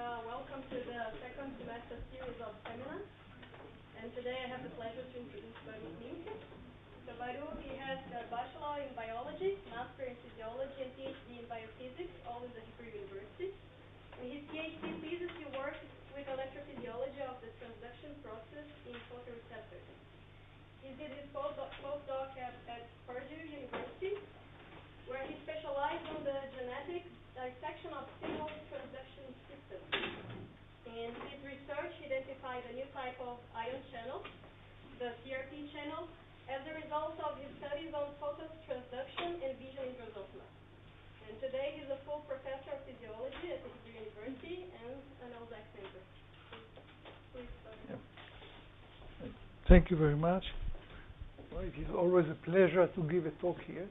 Uh, conduct semester series of seminars. And today I have the pleasure to introduce Baruch Minke. So Baruch, he has a bachelor in biology, master in physiology, and PhD in biophysics, all in the Hebrew University. In his PhD thesis, he worked with electrophysiology of the transduction process in photoreceptors. He did his postdoc, at, at Purdue University, where he specialized on the genetic dissection of signal transduction systems. In his research, identified a new type of ion channel, the TRP channel, as a result of his studies on phototransduction and vision in Drosophila. And today he's a full professor of physiology at the University and an OZAC member. Please. Thank you very much. Well, it is always a pleasure to give a talk here.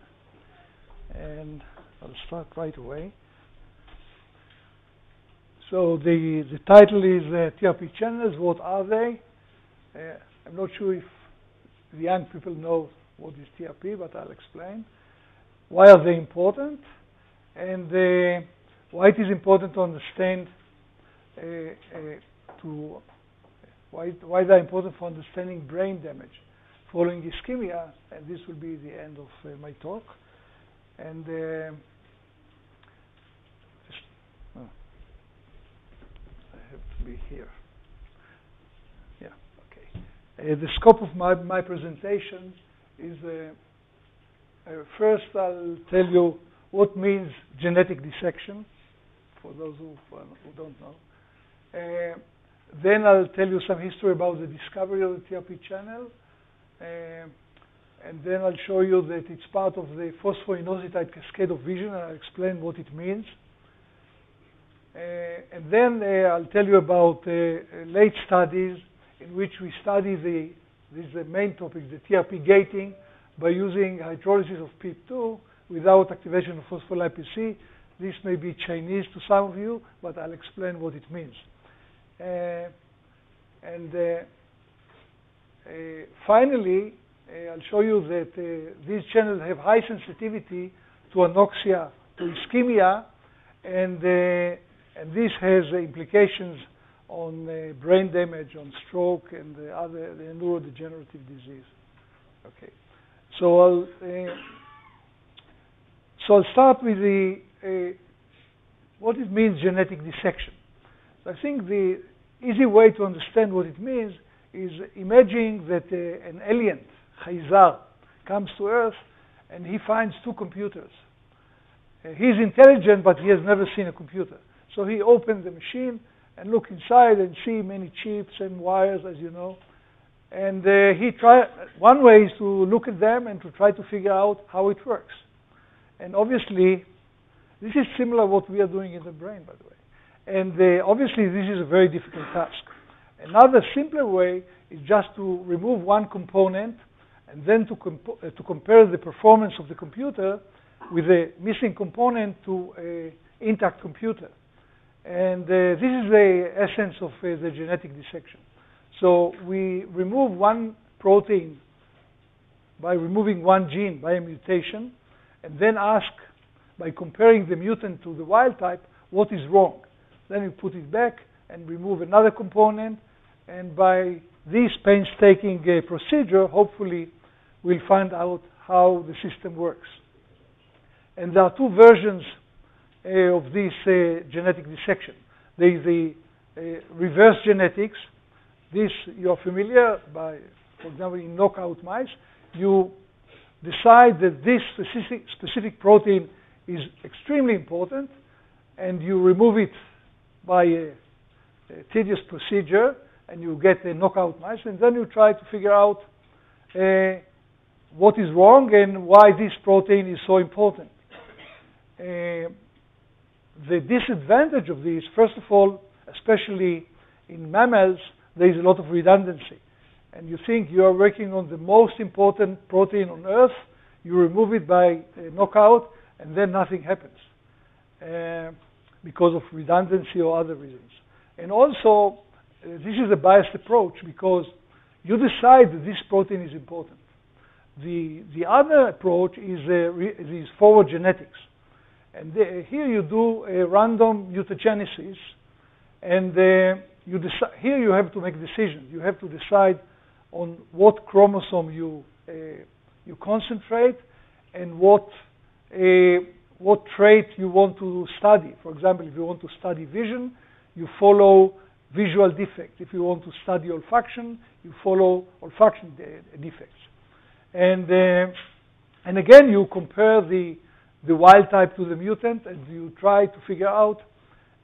And I'll start right away. So the, the title is uh, TRP channels. What are they? Uh, I'm not sure if the young people know what is TRP, but I'll explain. Why are they important? And uh, why it is important to understand uh, uh, to why, why they're important for understanding brain damage following ischemia, and this will be the end of uh, my talk. And uh, have to be here. Yeah, okay. Uh, the scope of my, my presentation is uh, uh, first I'll tell you what means genetic dissection, for those who, uh, who don't know. Uh, then I'll tell you some history about the discovery of the TRP channel. And then I'll show you that it's part of the phosphoinositide cascade of vision, and I'll explain what it means. Uh, and then uh, I'll tell you about uh, late studies in which we study the, this is the main topic, the TRP gating, by using hydrolysis of PIP2 without activation of phospholipase C. This may be Chinese to some of you, but I'll explain what it means. Uh, and uh, uh, finally, I'll show you that these channels have high sensitivity to anoxia, to ischemia, and and this has implications on uh, brain damage, on stroke, and the other the neurodegenerative disease. Okay, so I'll uh, so I'll start with the uh, what it means genetic dissection. So I think the easy way to understand what it means is imagining that uh, an alien, Chayzar, comes to Earth and he finds two computers. Uh, he's intelligent, but he has never seen a computer. So he opened the machine and look inside and see many chips and wires, as you know. And uh, he try one way is to look at them and to try to figure out how it works. And obviously, this is similar what we are doing in the brain, by the way. And uh, obviously, this is a very difficult task. Another simpler way is just to remove one component and then to, comp uh, to compare the performance of the computer with the missing component to an intact computer. And uh, this is the essence of uh, the genetic dissection. So we remove one protein by removing one gene by a mutation, and then ask by comparing the mutant to the wild type what is wrong. Then we put it back and remove another component, and by this painstaking uh, procedure, hopefully, we'll find out how the system works. And there are two versions of this uh, genetic dissection. There is the uh, reverse genetics. This you are familiar by, for example, in knockout mice. You decide that this specific, specific protein is extremely important, and you remove it by a, a tedious procedure, and you get a knockout mice, and then you try to figure out uh, what is wrong and why this protein is so important. Uh, the disadvantage of these, first of all, especially in mammals, there is a lot of redundancy. And you think you are working on the most important protein on Earth, you remove it by knockout, and then nothing happens uh, because of redundancy or other reasons. And also, uh, this is a biased approach because you decide that this protein is important. The, the other approach is, uh, is forward genetics. And the, here you do a random mutagenesis, and uh, you deci- here you have to make decisions. You have to decide on what chromosome you uh, you concentrate and what uh, what trait you want to study. For example, if you want to study vision, you follow visual defects. If you want to study olfaction, you follow olfaction de- defects. And uh, and again, you compare the the wild type to the mutant, and you try to figure out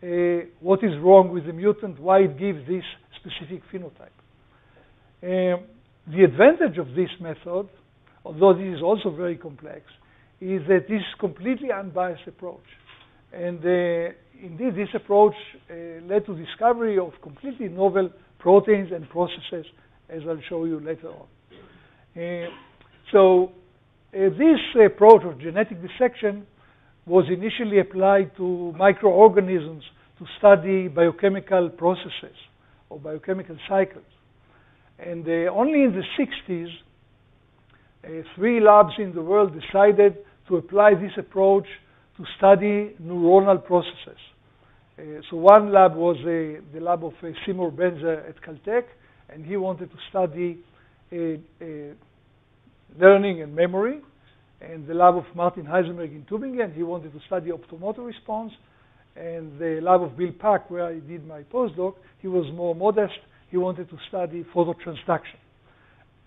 uh, what is wrong with the mutant, why it gives this specific phenotype. Um, the advantage of this method, although this is also very complex, is that this is completely unbiased approach. And uh, indeed, this approach uh, led to discovery of completely novel proteins and processes, as I'll show you later on. Uh, so this approach of genetic dissection was initially applied to microorganisms to study biochemical processes or biochemical cycles. And uh, only in the 60s, uh, three labs in the world decided to apply this approach to study neuronal processes. Uh, so one lab was uh, the lab of uh, Seymour Benzer at Caltech, and he wanted to study learning and memory. And the lab of Martin Heisenberg in Tübingen, he wanted to study optomotor response. And the lab of Bill Pak, where I did my postdoc, he was more modest. He wanted to study phototransduction.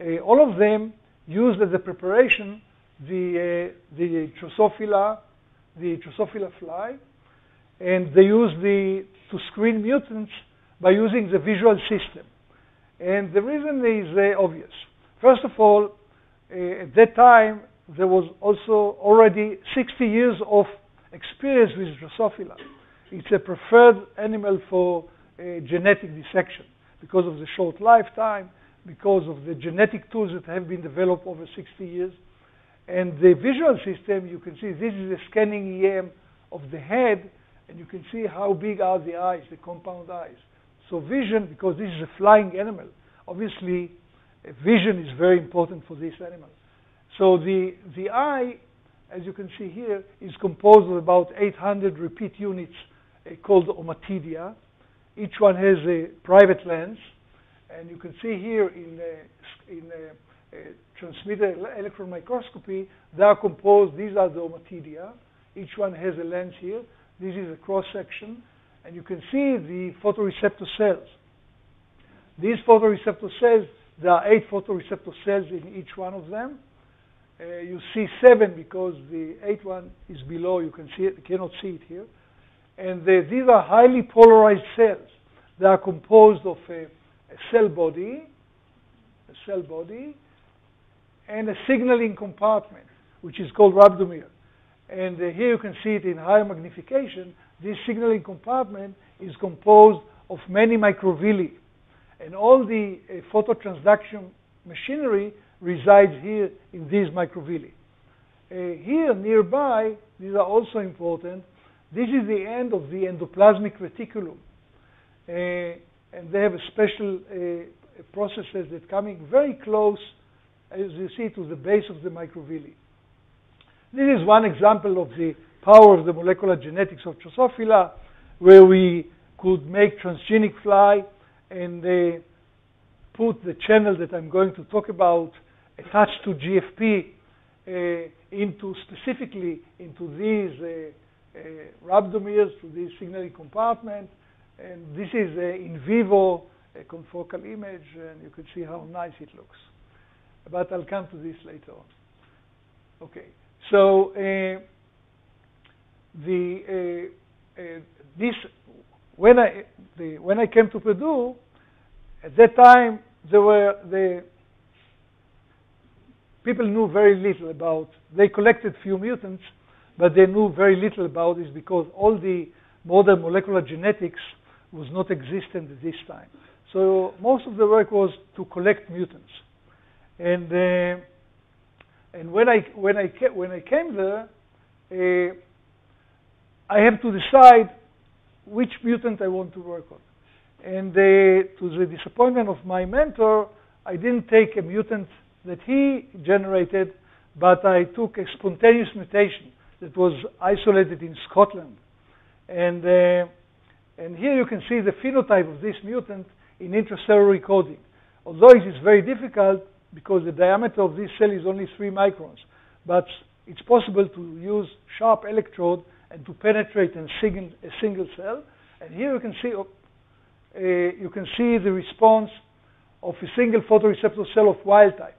Uh, all of them used as a preparation the, uh, the Drosophila, the Drosophila fly, and they used the, to screen mutants by using the visual system. And the reason is uh, obvious. First of all, at that time, there was also already 60 years of experience with Drosophila. It's a preferred animal for uh, genetic dissection because of the short lifetime, because of the genetic tools that have been developed over 60 years. And the visual system, you can see this is a scanning EM of the head, and you can see how big are the eyes, the compound eyes. So vision, because this is a flying animal, obviously vision is very important for this animal. So the, the eye, as you can see here, is composed of about 800 repeat units uh, called ommatidia. Each one has a private lens, and you can see here in, uh, in uh, transmitter electron microscopy, they are composed, these are the ommatidia. Each one has a lens here. This is a cross section, and you can see the photoreceptor cells. These photoreceptor cells, there are eight photoreceptor cells in each one of them. Uh, you see seven because the eighth one is below. You can see it, cannot see it here. And the, these are highly polarized cells. They are composed of a, a cell body, a cell body, and a signaling compartment, which is called rhabdomere. And uh, here you can see it in higher magnification. This signaling compartment is composed of many microvilli. And all the uh, phototransduction machinery resides here in these microvilli. Uh, here nearby, these are also important, this is the end of the endoplasmic reticulum. Uh, and they have a special uh, processes that coming very close, as you see, to the base of the microvilli. This is one example of the power of the molecular genetics of Drosophila, where we could make transgenic fly and uh, put the channel that I'm going to talk about attached to GFP uh, into specifically into these uh, uh, rhabdomeres, to this signaling compartment. And this is in vivo confocal image, and you can see how nice it looks. But I'll come to this later on. Okay, so uh, the uh, uh, this when I the, when I came to Purdue, at that time there were the people knew very little about. They collected few mutants, but they knew very little about this because all the modern molecular genetics was not existent at this time. So most of the work was to collect mutants, and uh, and when I when I when I came there, uh, I have to decide which mutant I want to work on. And uh, to the disappointment of my mentor, I didn't take a mutant that he generated, but I took a spontaneous mutation that was isolated in Scotland. And uh, And here you can see the phenotype of this mutant in intracellular recording. Although it is very difficult because the diameter of this cell is only 3 microns, but it's possible to use sharp electrode and to penetrate a single, a single cell. And here you can see uh, you can see the response of a single photoreceptor cell of wild type.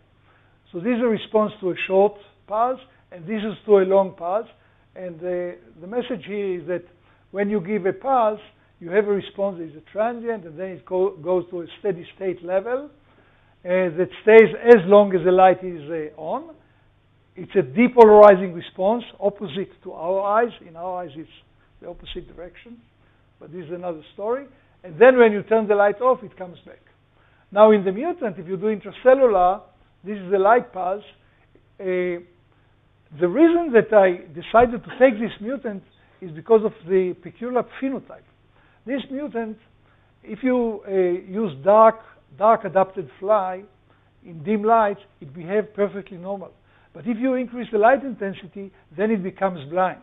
So this is a response to a short pulse, and this is to a long pulse. And uh, the message here is that when you give a pulse, you have a response that is a transient, and then it goes to a steady state level uh, that stays as long as the light is uh, on. It's a depolarizing response, opposite to our eyes. In our eyes, it's the opposite direction, but this is another story. And then when you turn the light off, it comes back. Now, in the mutant, if you do intracellular, this is the light pulse. Uh, the reason that I decided to take this mutant is because of the peculiar phenotype. This mutant, if you uh, use dark, dark adapted fly in dim light, it behaves perfectly normal. But if you increase the light intensity, then it becomes blind.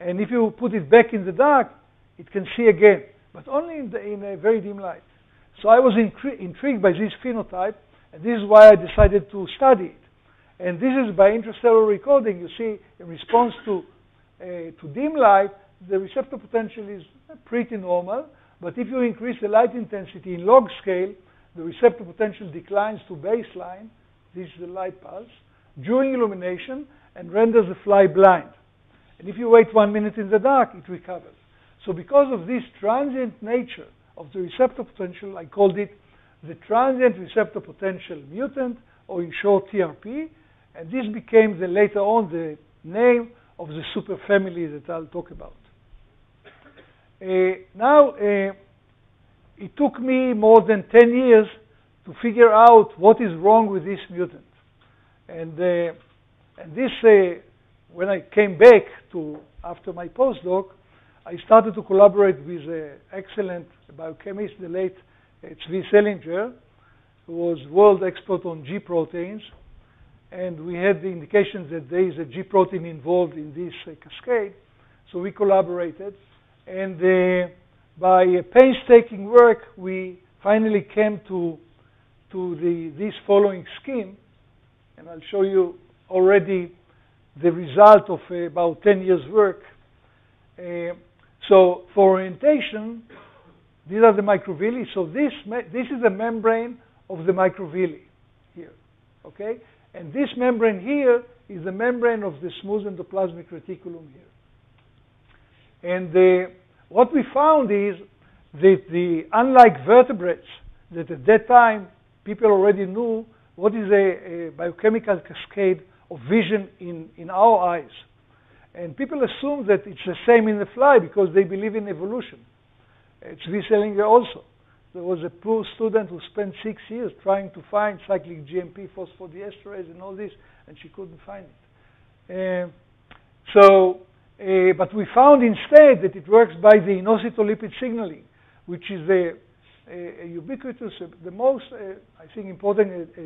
And if you put it back in the dark, it can see again, but only in, the, in a very dim light. So I was intrigued by this phenotype, and this is why I decided to study it. And this is by intracellular recording. You see, in response to, uh, to dim light, the receptor potential is pretty normal. But if you increase the light intensity in log scale, the receptor potential declines to baseline. This is the light pulse during illumination and renders the fly blind. And if you wait one minute in the dark, it recovers. So because of this transient nature of the receptor potential, I called it the transient receptor potential mutant, or in short TRP, and this became the, later on the name of the superfamily that I'll talk about. Uh, now, uh, it took me more than 10 years to figure out what is wrong with this mutant. And, uh, and this, uh, when I came back to, after my postdoc, I started to collaborate with an excellent biochemist, the late uh, Zvi Selinger, who was world expert on G proteins. And we had the indications that there is a G protein involved in this uh, cascade. So we collaborated. And uh, by painstaking work, we finally came to, to the, this following scheme. And I'll show you already the result of uh, about 10 years' work. Uh, so for orientation, these are the microvilli. So this, this is the membrane of the microvilli here, okay? And this membrane here is the membrane of the smooth endoplasmic reticulum here. And the, what we found is that the, unlike vertebrates, that at that time people already knew what is a, a biochemical cascade of vision in, in our eyes. And people assume that it's the same in the fly because they believe in evolution. It's V. Selinger also. There was a poor student who spent six years trying to find cyclic GMP phosphodiesterase and all this, and she couldn't find it. Uh, so, uh, but we found instead that it works by the inositol lipid signaling, which is a, a, ubiquitous, uh, the most, uh, I think, important uh,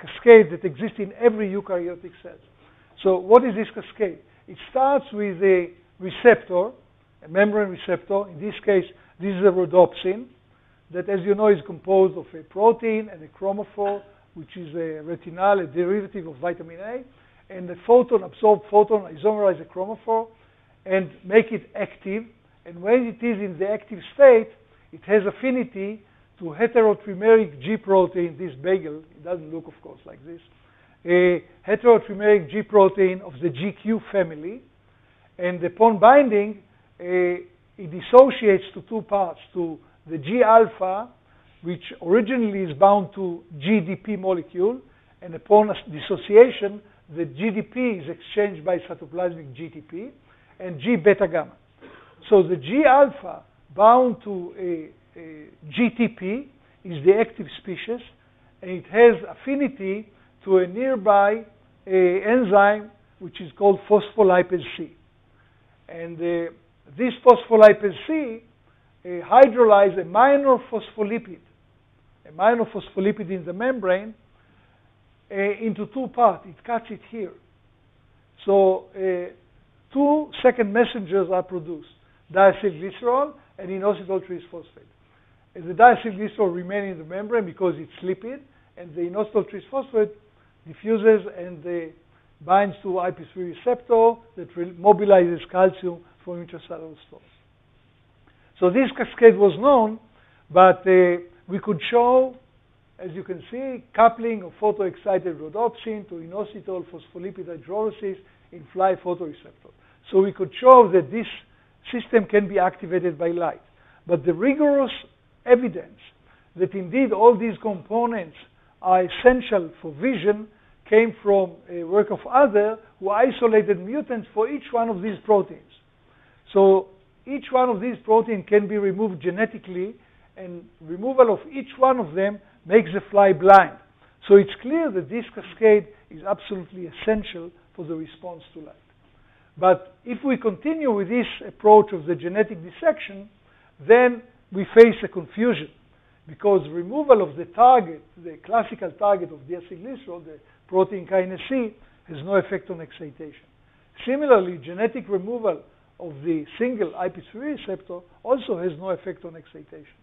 cascade that exists in every eukaryotic cell. So, what is this cascade? It starts with a receptor, a membrane receptor. In this case, this is a rhodopsin that, as you know, is composed of a protein and a chromophore, which is a retinal, a derivative of vitamin A, and the photon, absorbed photon, isomerize the chromophore and make it active. And when it is in the active state, it has affinity to heterotrimeric G protein, this bagel. It doesn't look, of course, like this a heterotrimeric G protein of the GQ family, and upon binding, it dissociates to two parts, to the G alpha, which originally is bound to GDP molecule, and upon dissociation, the GDP is exchanged by cytoplasmic GTP, and G beta gamma. So the G alpha bound to a, a GTP is the active species, and it has affinity to a nearby enzyme which is called phospholipase C. And uh, this phospholipase C uh, hydrolyzes a minor phospholipid, a minor phospholipid in the membrane, uh, into two parts. It cuts it here. So uh, two second messengers are produced, diacylglycerol and inositol 3-phosphate. And the diacylglycerol remains in the membrane because it's lipid, and the inositol 3-phosphate diffuses and binds to IP3 receptor that mobilizes calcium from intracellular stores. So this cascade was known, but uh, we could show, as you can see, coupling of photoexcited rhodopsin to inositol phospholipid hydrolysis in fly photoreceptor. So we could show that this system can be activated by light. But the rigorous evidence that indeed all these components are essential for vision came from a work of other who isolated mutants for each one of these proteins. So each one of these proteins can be removed genetically, and removal of each one of them makes the fly blind. So it's clear that this cascade is absolutely essential for the response to light. But if we continue with this approach of the genetic dissection, then we face a confusion because removal of the target, the classical target of diacylglycerol, the protein kinase C, has no effect on excitation. Similarly, genetic removal of the single IP3 receptor also has no effect on excitation.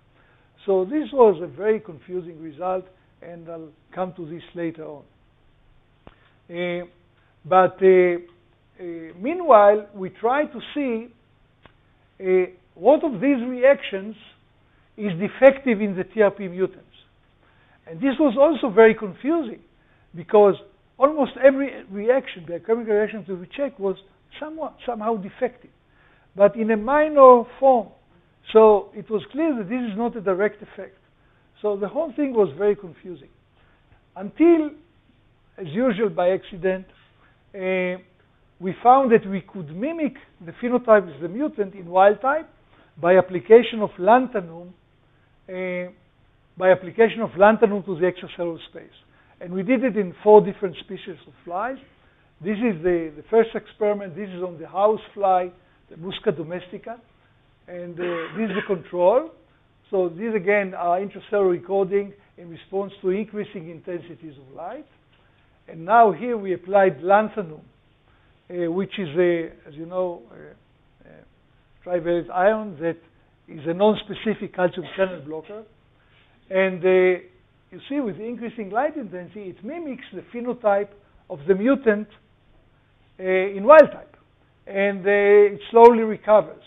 So this was a very confusing result, and I'll come to this later on. Uh, but uh, meanwhile, we try to see uh, what of these reactions is defective in the TRP mutants. And this was also very confusing because almost every reaction, biochemical reaction that we checked was somewhat, somehow defective but in a minor form. So it was clear that this is not a direct effect. So the whole thing was very confusing. Until, as usual by accident, uh, we found that we could mimic the phenotype of the mutant in wild type by application of lanthanum, uh, by application of lanthanum to the extracellular space. And we did it in four different species of flies. This is the, the first experiment. This is on the house fly the Musca domestica. And uh, this is the control. So these again are intracellular recording in response to increasing intensities of light. And now here we applied lanthanum, which is a, as you know, trivalent ion that is a non-specific calcium channel blocker. And uh, you see with increasing light intensity, it mimics the phenotype of the mutant uh, in wild type and uh, it slowly recovers.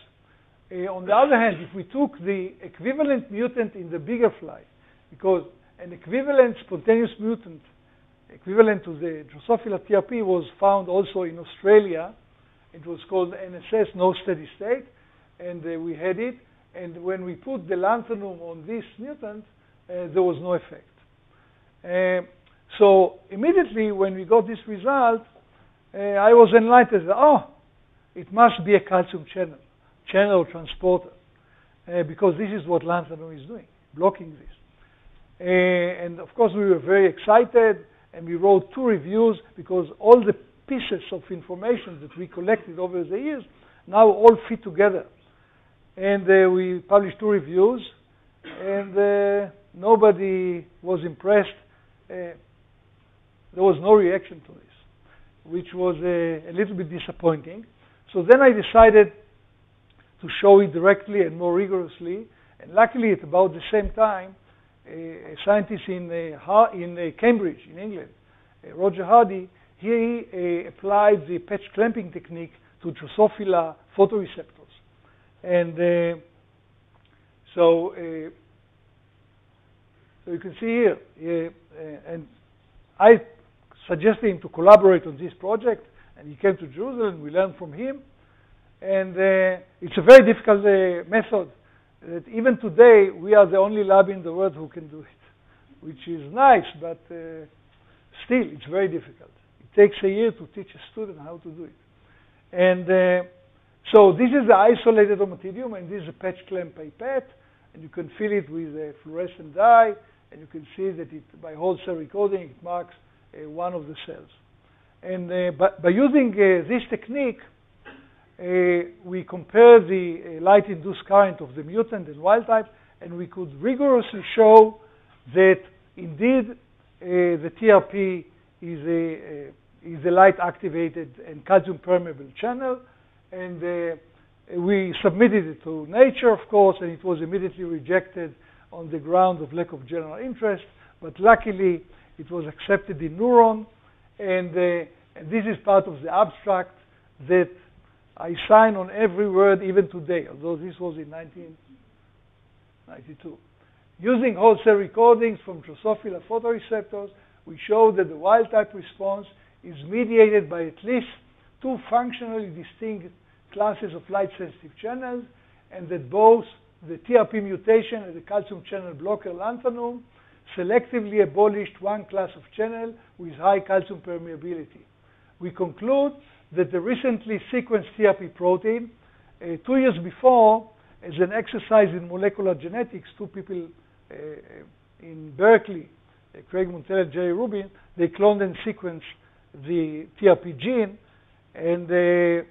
Uh, on the other hand, if we took the equivalent mutant in the bigger fly, because an equivalent spontaneous mutant equivalent to the Drosophila TRP was found also in Australia. It was called NSS, no steady state, and uh, we had it. And when we put the lanthanum on this mutant, uh, there was no effect. Uh, so immediately when we got this result, uh, I was enlightened. Oh, it must be a calcium channel, channel transporter, uh, because this is what lanthanum is doing, blocking this. Uh, and of course, we were very excited, and we wrote two reviews because all the pieces of information that we collected over the years now all fit together. And uh, we published two reviews, and uh, nobody was impressed. Uh, there was no reaction to this, which was uh, a little bit disappointing. So then I decided to show it directly and more rigorously. And luckily, at about the same time, a scientist in, uh, in uh, Cambridge, in England, uh, Roger Hardie, he applied the patch clamping technique to Drosophila photoreceptors. And so, so you can see here, and I suggested him to collaborate on this project and he came to Jerusalem. We learned from him, and uh, it's a very difficult uh, method. That even today we are the only lab in the world who can do it, which is nice, but uh, still it's very difficult. It takes a year to teach a student how to do it, and uh, so this is the isolated ommatidium, and this is a patch clamp pipette, and you can fill it with a fluorescent dye, and you can see that it, by whole cell recording, it marks uh, one of the cells. And uh, by, by, using uh, this technique, Uh, we compare the uh, light-induced current of the mutant and wild type, and we could rigorously show that indeed uh, the TRP is a, is a light-activated and calcium-permeable channel, and we submitted it to Nature, of course, and it was immediately rejected on the ground of lack of general interest. But luckily, it was accepted in Neuron, and, uh, and this is part of the abstract that I sign on every word even today, although this was in 1992. Using whole cell recordings from Drosophila photoreceptors, we show that the wild type response is mediated by at least two functionally distinct classes of light sensitive channels, and that both the TRP mutation and the calcium channel blocker lanthanum selectively abolished one class of channel with high calcium permeability. We conclude that the recently sequenced TRP protein, uh, two years before, as an exercise in molecular genetics, two people uh, in Berkeley, uh, Craig Montell and Gerry Rubin, they cloned and sequenced the TRP gene, and uh,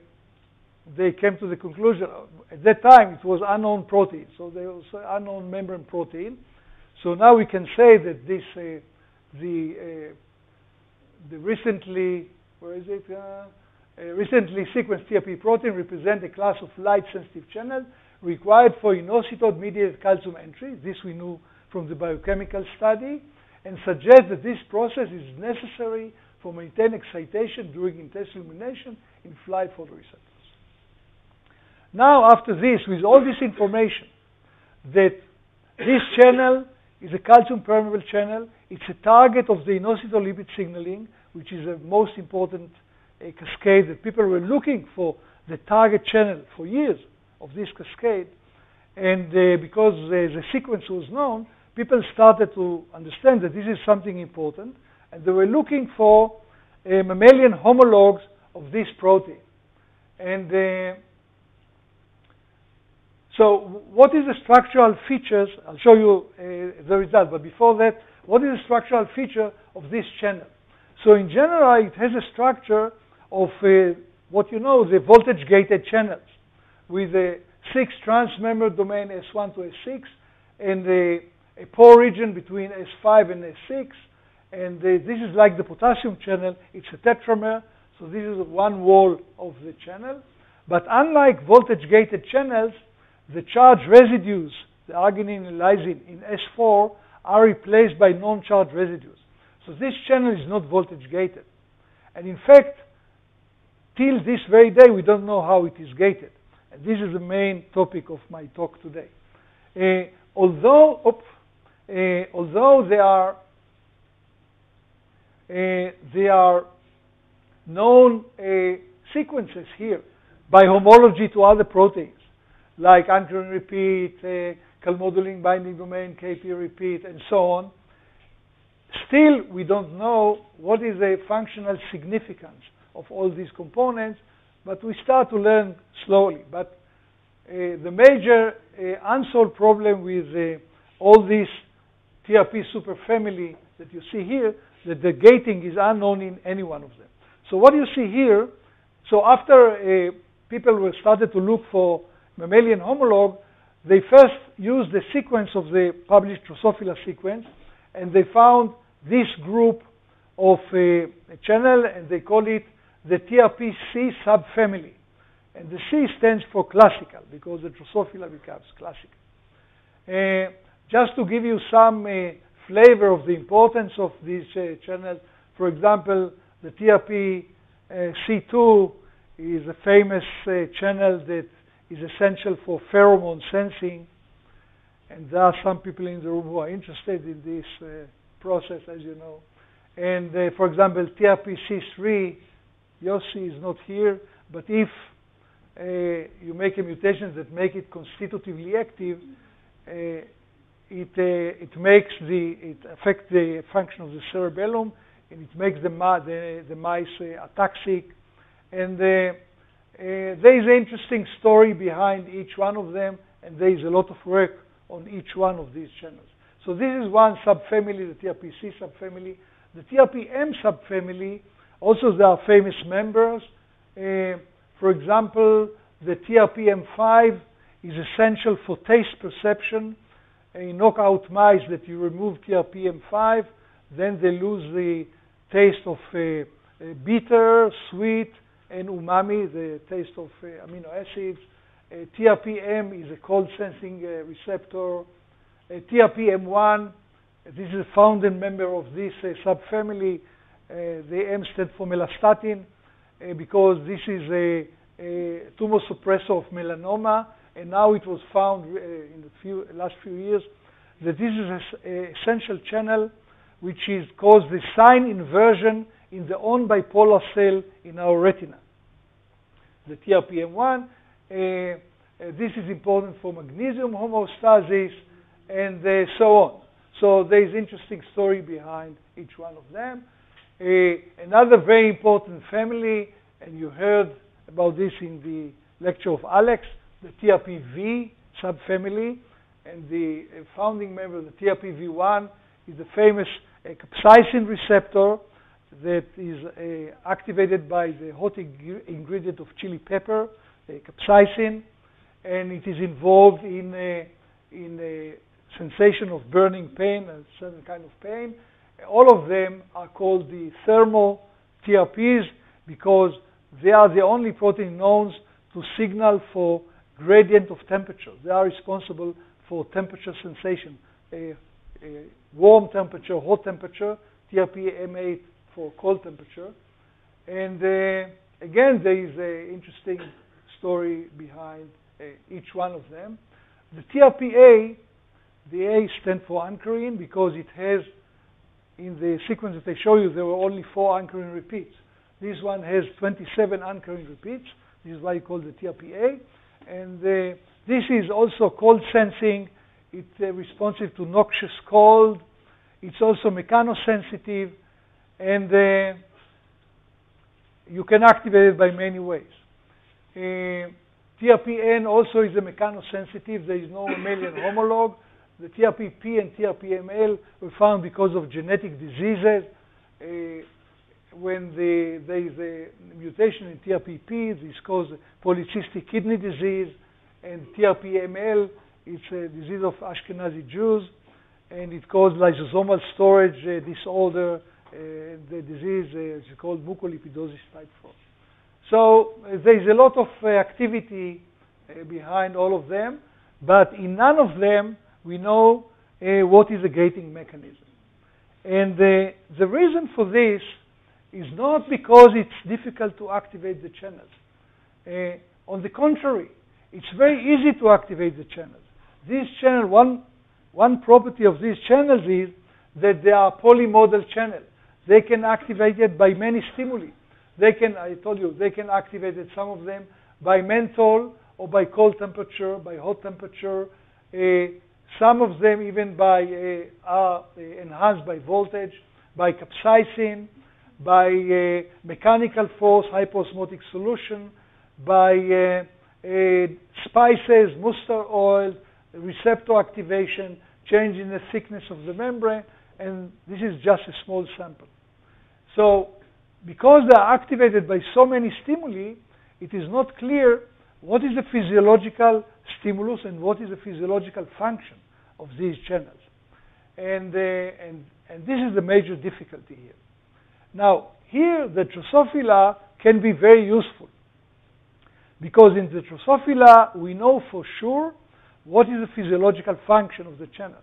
they came to the conclusion, at that time it was unknown protein, so there was unknown membrane protein. So now we can say that this, uh, the, uh, the recently, where is it? Uh, recently sequenced TRP protein represent a class of light-sensitive channel required for inositol-mediated calcium entry. This we knew from the biochemical study, and suggest that this process is necessary for maintain excitation during intense illumination in fly photoreceptors. Now, after this, with all this information, that this channel is a calcium permeable channel, it's a target of the inositol lipid signaling, which is the most important uh, cascade that people were looking for the target channel for years of this cascade. And uh, because uh, the sequence was known, people started to understand that this is something important, and they were looking for uh, mammalian homologs of this protein. And uh, so what is the structural features? I'll show you uh, the result, but before that, what is the structural feature of this channel? So in general, it has a structure of uh, what you know, the voltage-gated channels with a six transmember domain S1 to S6 and a, a pore region between S5 and S6. And uh, this is like the potassium channel. It's a tetramer, so this is one wall of the channel. But unlike voltage-gated channels, the charge residues, the arginine and lysine in S4, are replaced by non-charged residues. So this channel is not voltage gated. And in fact, till this very day, we don't know how it is gated. And this is the main topic of my talk today. Uh, although, uh, although there are uh, there are known uh, sequences here by homology to other proteins, like ankyrin repeat, uh, calmodulin binding domain, KP repeat, and so on. Still, we don't know what is the functional significance of all these components, but we start to learn slowly. But uh, the major uh, unsolved problem with uh, all these TRP superfamily that you see here, that the gating is unknown in any one of them. So what you see here, so after uh, people were started to look for mammalian homologue, they first used the sequence of the published Drosophila sequence, and they found this group of a, a channel, and they call it the TRPC subfamily. And the C stands for classical, because the Drosophila becomes classical. Uh, just to give you some uh, flavor of the importance of these uh, channels, for example, the TRP uh, C2 is a famous uh, channel that is essential for pheromone sensing. And there are some people in the room who are interested in this uh, process, as you know. And for example, TRPC3, Yossi is not here, but if uh, you make a mutation that make it constitutively active, uh, it, uh, it makes the, it affects the function of the cerebellum, and it makes the, the, the mice uh, ataxic. And uh, there is an interesting story behind each one of them, and there is a lot of work on each one of these channels. So this is one subfamily, the TRPC subfamily. The TRPM subfamily, also there are famous members. Uh, for example, the TRPM5 is essential for taste perception. In knockout mice that you remove TRPM5, then they lose the taste of uh, uh, bitter, sweet, and umami, the taste of uh, amino acids, TRPM is a cold sensing receptor. TRPM1, this is a founding member of this subfamily. The M stands for melastatin because this is a, a tumor suppressor of melanoma, and now it was found in the few, last few years that this is an essential channel which is cause the sign inversion in the on bipolar cell in our retina. The TRPM1, uh, uh, this is important for magnesium homeostasis and uh, so on. So there is interesting story behind each one of them. Another very important family, and you heard about this in the lecture of Alex, the TRPV subfamily, and the founding member of the TRPV1 is the famous capsaicin receptor that is activated by the hot ing ingredient of chili pepper, capsaicin, and it is involved in a, in a sensation of burning pain, a certain kind of pain. All of them are called the thermal TRPs because they are the only protein known to signal for gradient of temperature. They are responsible for temperature sensation, a, a warm temperature, hot temperature, TRPM8 for cold temperature. And uh, again, there is an interesting story behind uh, each one of them. The TRPA, the A stands for ankyrin because it has, in the sequence that I show you, there were only four ankyrin repeats. This one has 27 ankyrin repeats. This is why you call the TRPA. And uh, this is also cold sensing. It's uh, responsive to noxious cold. It's also mechanosensitive. And uh, you can activate it by many ways. Uh, TRPN also is a mechanosensitive. There is no mammalian homologue. The TRPP and TRPML were found because of genetic diseases. Uh, when the, there is a mutation in TRPP, this causes polycystic kidney disease, and TRPML it's a disease of Ashkenazi Jews, and it causes lysosomal storage uh, disorder. Uh, the disease uh, is called mucolipidosis type 4. So uh, there is a lot of uh, activity behind all of them, but in none of them we know what is the gating mechanism. And the reason for this is not because it's difficult to activate the channels. Uh, on the contrary, it's very easy to activate the channels. This channel, one, one property of these channels is that they are polymodal channels. They can activate it by many stimuli. They can, I told you, they can activate it, some of them, by menthol or by cold temperature, by hot temperature. Uh, some of them even by uh, are enhanced by voltage, by capsaicin, by uh, mechanical force, hyperosmotic solution, by uh, uh, spices, mustard oil, receptor activation, change in the thickness of the membrane, and this is just a small sample. So because they are activated by so many stimuli, it is not clear what is the physiological stimulus and what is the physiological function of these channels. And, uh, and, and this is the major difficulty here. Now, here the Drosophila can be very useful because in the Drosophila we know for sure what is the physiological function of the channel.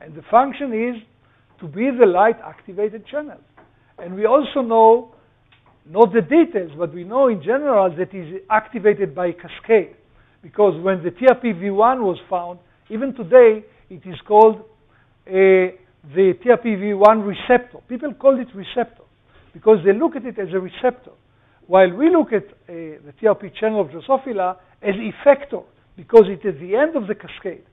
And the function is to be the light activated channel. And we also know, not the details, but we know in general that it is activated by cascade. Because when the TRPV1 was found, even today it is called a, the TRPV1 receptor. People call it receptor because they look at it as a receptor, while we look at uh, the TRP channel of Drosophila as effector because it's the end of the cascade.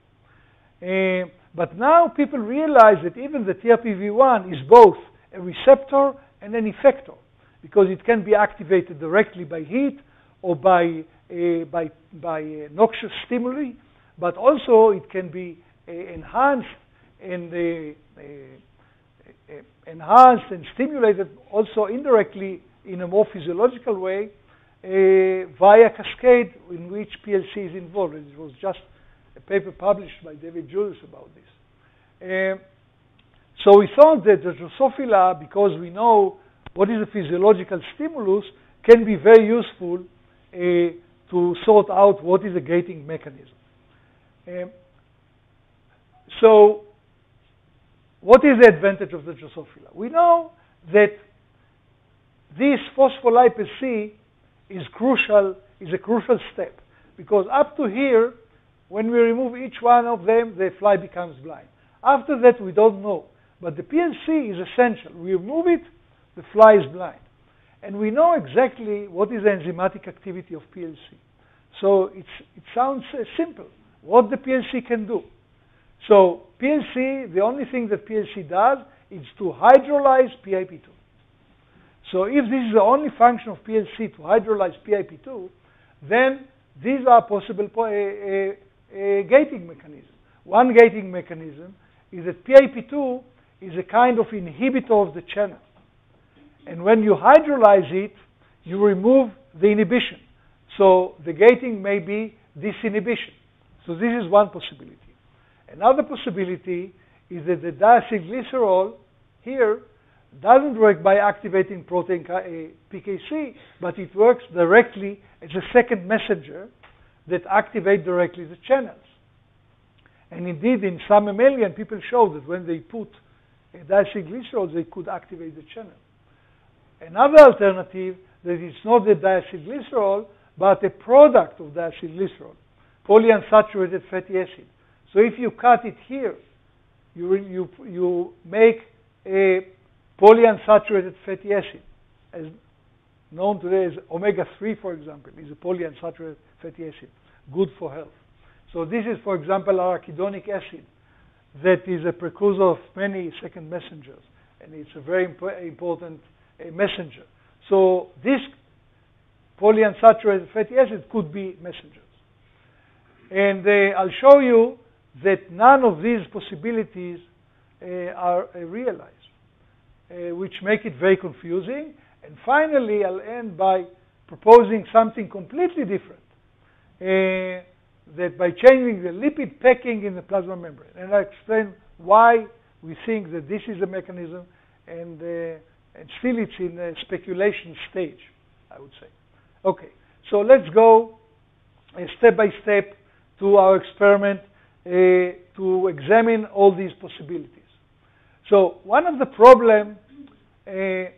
Uh, but now people realize that even the TRPV1 is both a receptor and an effector because it can be activated directly by heat or by, uh, by, by uh, noxious stimuli, but also it can be uh, enhanced and uh, uh, enhanced and stimulated also indirectly in a more physiological way uh, via cascade in which PLC is involved. It was just a paper published by David Julius about this. Uh, so we thought that the Drosophila, because we know what is a physiological stimulus, can be very useful uh, to sort out what is a gating mechanism. Um, so, what is the advantage of the Drosophila? We know that this phospholipase C is crucial, is a crucial step, because up to here, when we remove each one of them, the fly becomes blind. After that, we don't know. But the PLC is essential. We remove it, the fly is blind. And we know exactly what is the enzymatic activity of PLC. So it sounds uh, simple, what the PLC can do. So PLC, the only thing that PLC does is to hydrolyze PIP2. So if this is the only function of PLC to hydrolyze PIP2, then these are possible po- gating mechanisms. One gating mechanism is that PIP2 is a kind of inhibitor of the channel. And when you hydrolyze it, you remove the inhibition. So the gating may be disinhibition. So this is one possibility. Another possibility is that the diacylglycerol here doesn't work by activating protein eh, PKC, but it works directly as a second messenger that activate directly the channels. And indeed, in some mammalian, people show that when they put diacylglycerol, they could activate the channel. Another alternative that is not the diacylglycerol, but a product of diacylglycerol, polyunsaturated fatty acid. So if you cut it here, you, you, you make a polyunsaturated fatty acid, as known today as omega-3, for example, is a polyunsaturated fatty acid, good for health. So this is, for example, arachidonic acid that is a precursor of many second messengers, and it's a very imp important uh, messenger. So this polyunsaturated fatty acid could be messengers. And uh, I'll show you that none of these possibilities uh, are uh, realized, uh, which make it very confusing. And finally, I'll end by proposing something completely different, uh, that by changing the lipid packing in the plasma membrane. And I'll explain why we think that this is a mechanism, and, uh, and still it's in a speculation stage, I would say. Okay, so let's go uh, step by step to our experiment uh, to examine all these possibilities. So one of the problems uh,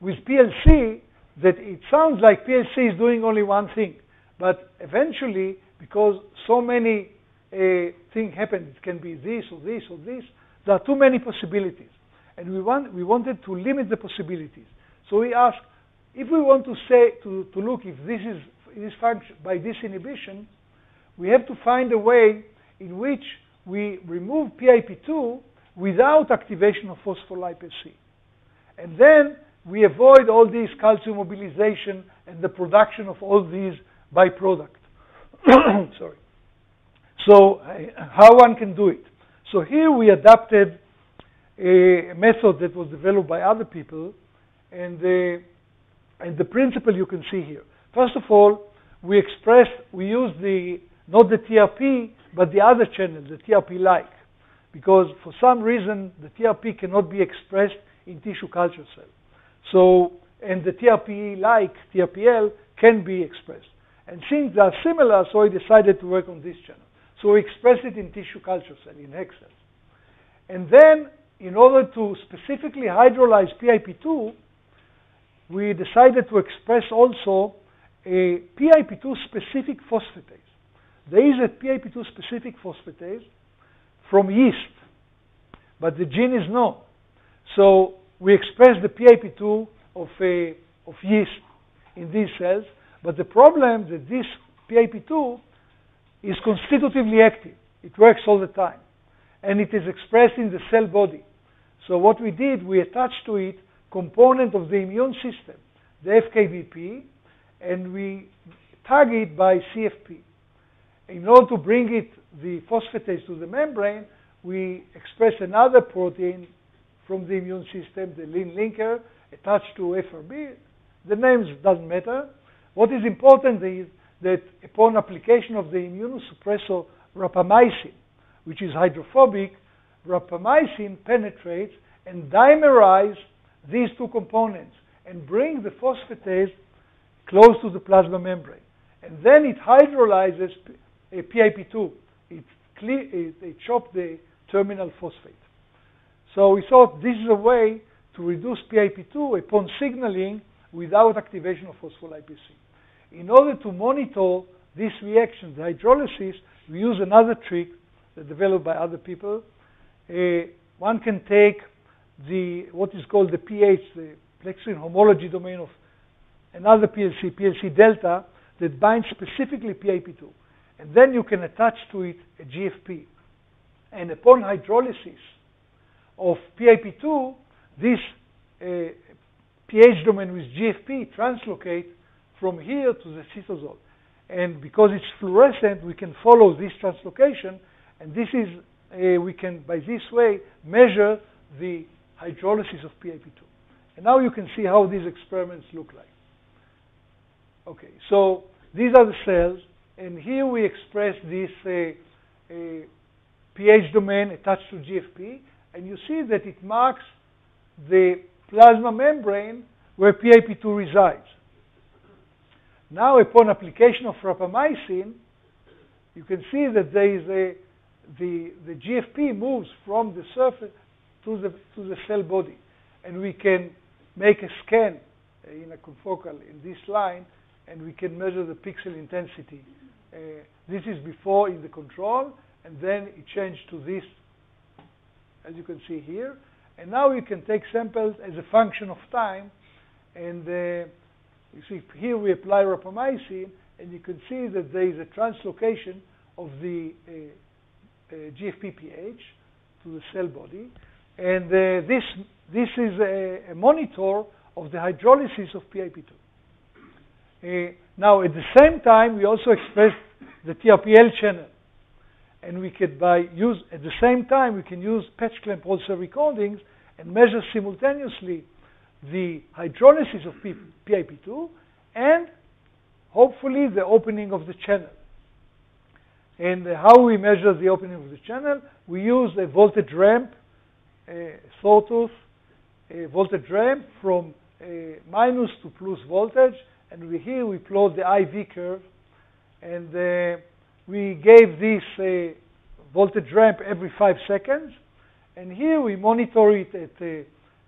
with PLC that it sounds like PLC is doing only one thing, but eventually, because so many uh, things happen, it can be this or this or this, there are too many possibilities. And we, want, we wanted to limit the possibilities. So we asked, if we want to say, to, to look if this is this function by this inhibition, we have to find a way in which we remove PIP2 without activation of phospholipase C. And then we avoid all this calcium mobilization and the production of all these byproducts. Sorry. So uh, how one can do it? So here we adapted a method that was developed by other people, and the, and the principle you can see here. First of all, we express, we use the, not the TRP, but the other channel, the TRP-like, because for some reason the TRP cannot be expressed in tissue culture cell. So, and the TRP-like, TRPL, can be expressed. And since they are similar, so I decided to work on this channel. So we express it in tissue culture cell, in HEK cells. And then, in order to specifically hydrolyze PIP2, we decided to express also a PIP2 specific phosphatase. There is a PIP2 specific phosphatase from yeast, but the gene is known. So we express the PIP2 of, a, of yeast in these cells, but the problem that this PIP2 is constitutively active. It works all the time. And it is expressed in the cell body. So what we did, we attached to it component of the immune system, the FKBP, and we tag it by CFP. In order to bring it, the phosphatase to the membrane, we express another protein from the immune system, the Lin linker, attached to FRB. The names doesn't matter. What is important is that upon application of the immunosuppressor rapamycin, which is hydrophobic, rapamycin penetrates and dimerize these two components and bring the phosphatase close to the plasma membrane. and then it hydrolyzes uh, PIP2. It, cle- it, chopped the terminal phosphate. So we thought this is a way to reduce PIP2 upon signaling without activation of phospholipase C. In order to monitor this reaction, the hydrolysis, we use another trick that developed by other people. Uh, one can take the what is called the PH, the pleckstrin homology domain of another PLC, PLC delta, that binds specifically PIP2. And then you can attach to it a GFP. And upon hydrolysis of PIP2, this uh, PH domain with GFP translocate from here to the cytosol. And because it's fluorescent, we can follow this translocation, and this is, uh, we can, by this way, measure the hydrolysis of PIP2. And now you can see how these experiments look like. Okay, so these are the cells, and here we express this uh, uh, PH domain attached to GFP, and you see that it marks the plasma membrane where PIP2 resides. Now, upon application of rapamycin, you can see that there is a, the, the GFP moves from the surface to the, to the cell body. And we can make a scan in a confocal in this line, and we can measure the pixel intensity. Uh, this is before in the control, and then it changed to this, as you can see here. And now we can take samples as a function of time, and uh, you see here we apply rapamycin, and you can see that there is a translocation of the uh, uh, GFP PH to the cell body. And uh, this, this is a, a, monitor of the hydrolysis of PIP2. Uh, now, at the same time, we also express the TRPL channel. And we could, by use, at the same time, we can use patch clamp pulse recordings and measure simultaneously the hydrolysis of PIP2 and hopefully the opening of the channel. And how we measure the opening of the channel? We use a voltage ramp, a sawtooth, a voltage ramp from minus to plus voltage, and we, here we plot the IV curve, and uh, we gave this uh, voltage ramp every five seconds, and here we monitor it at uh,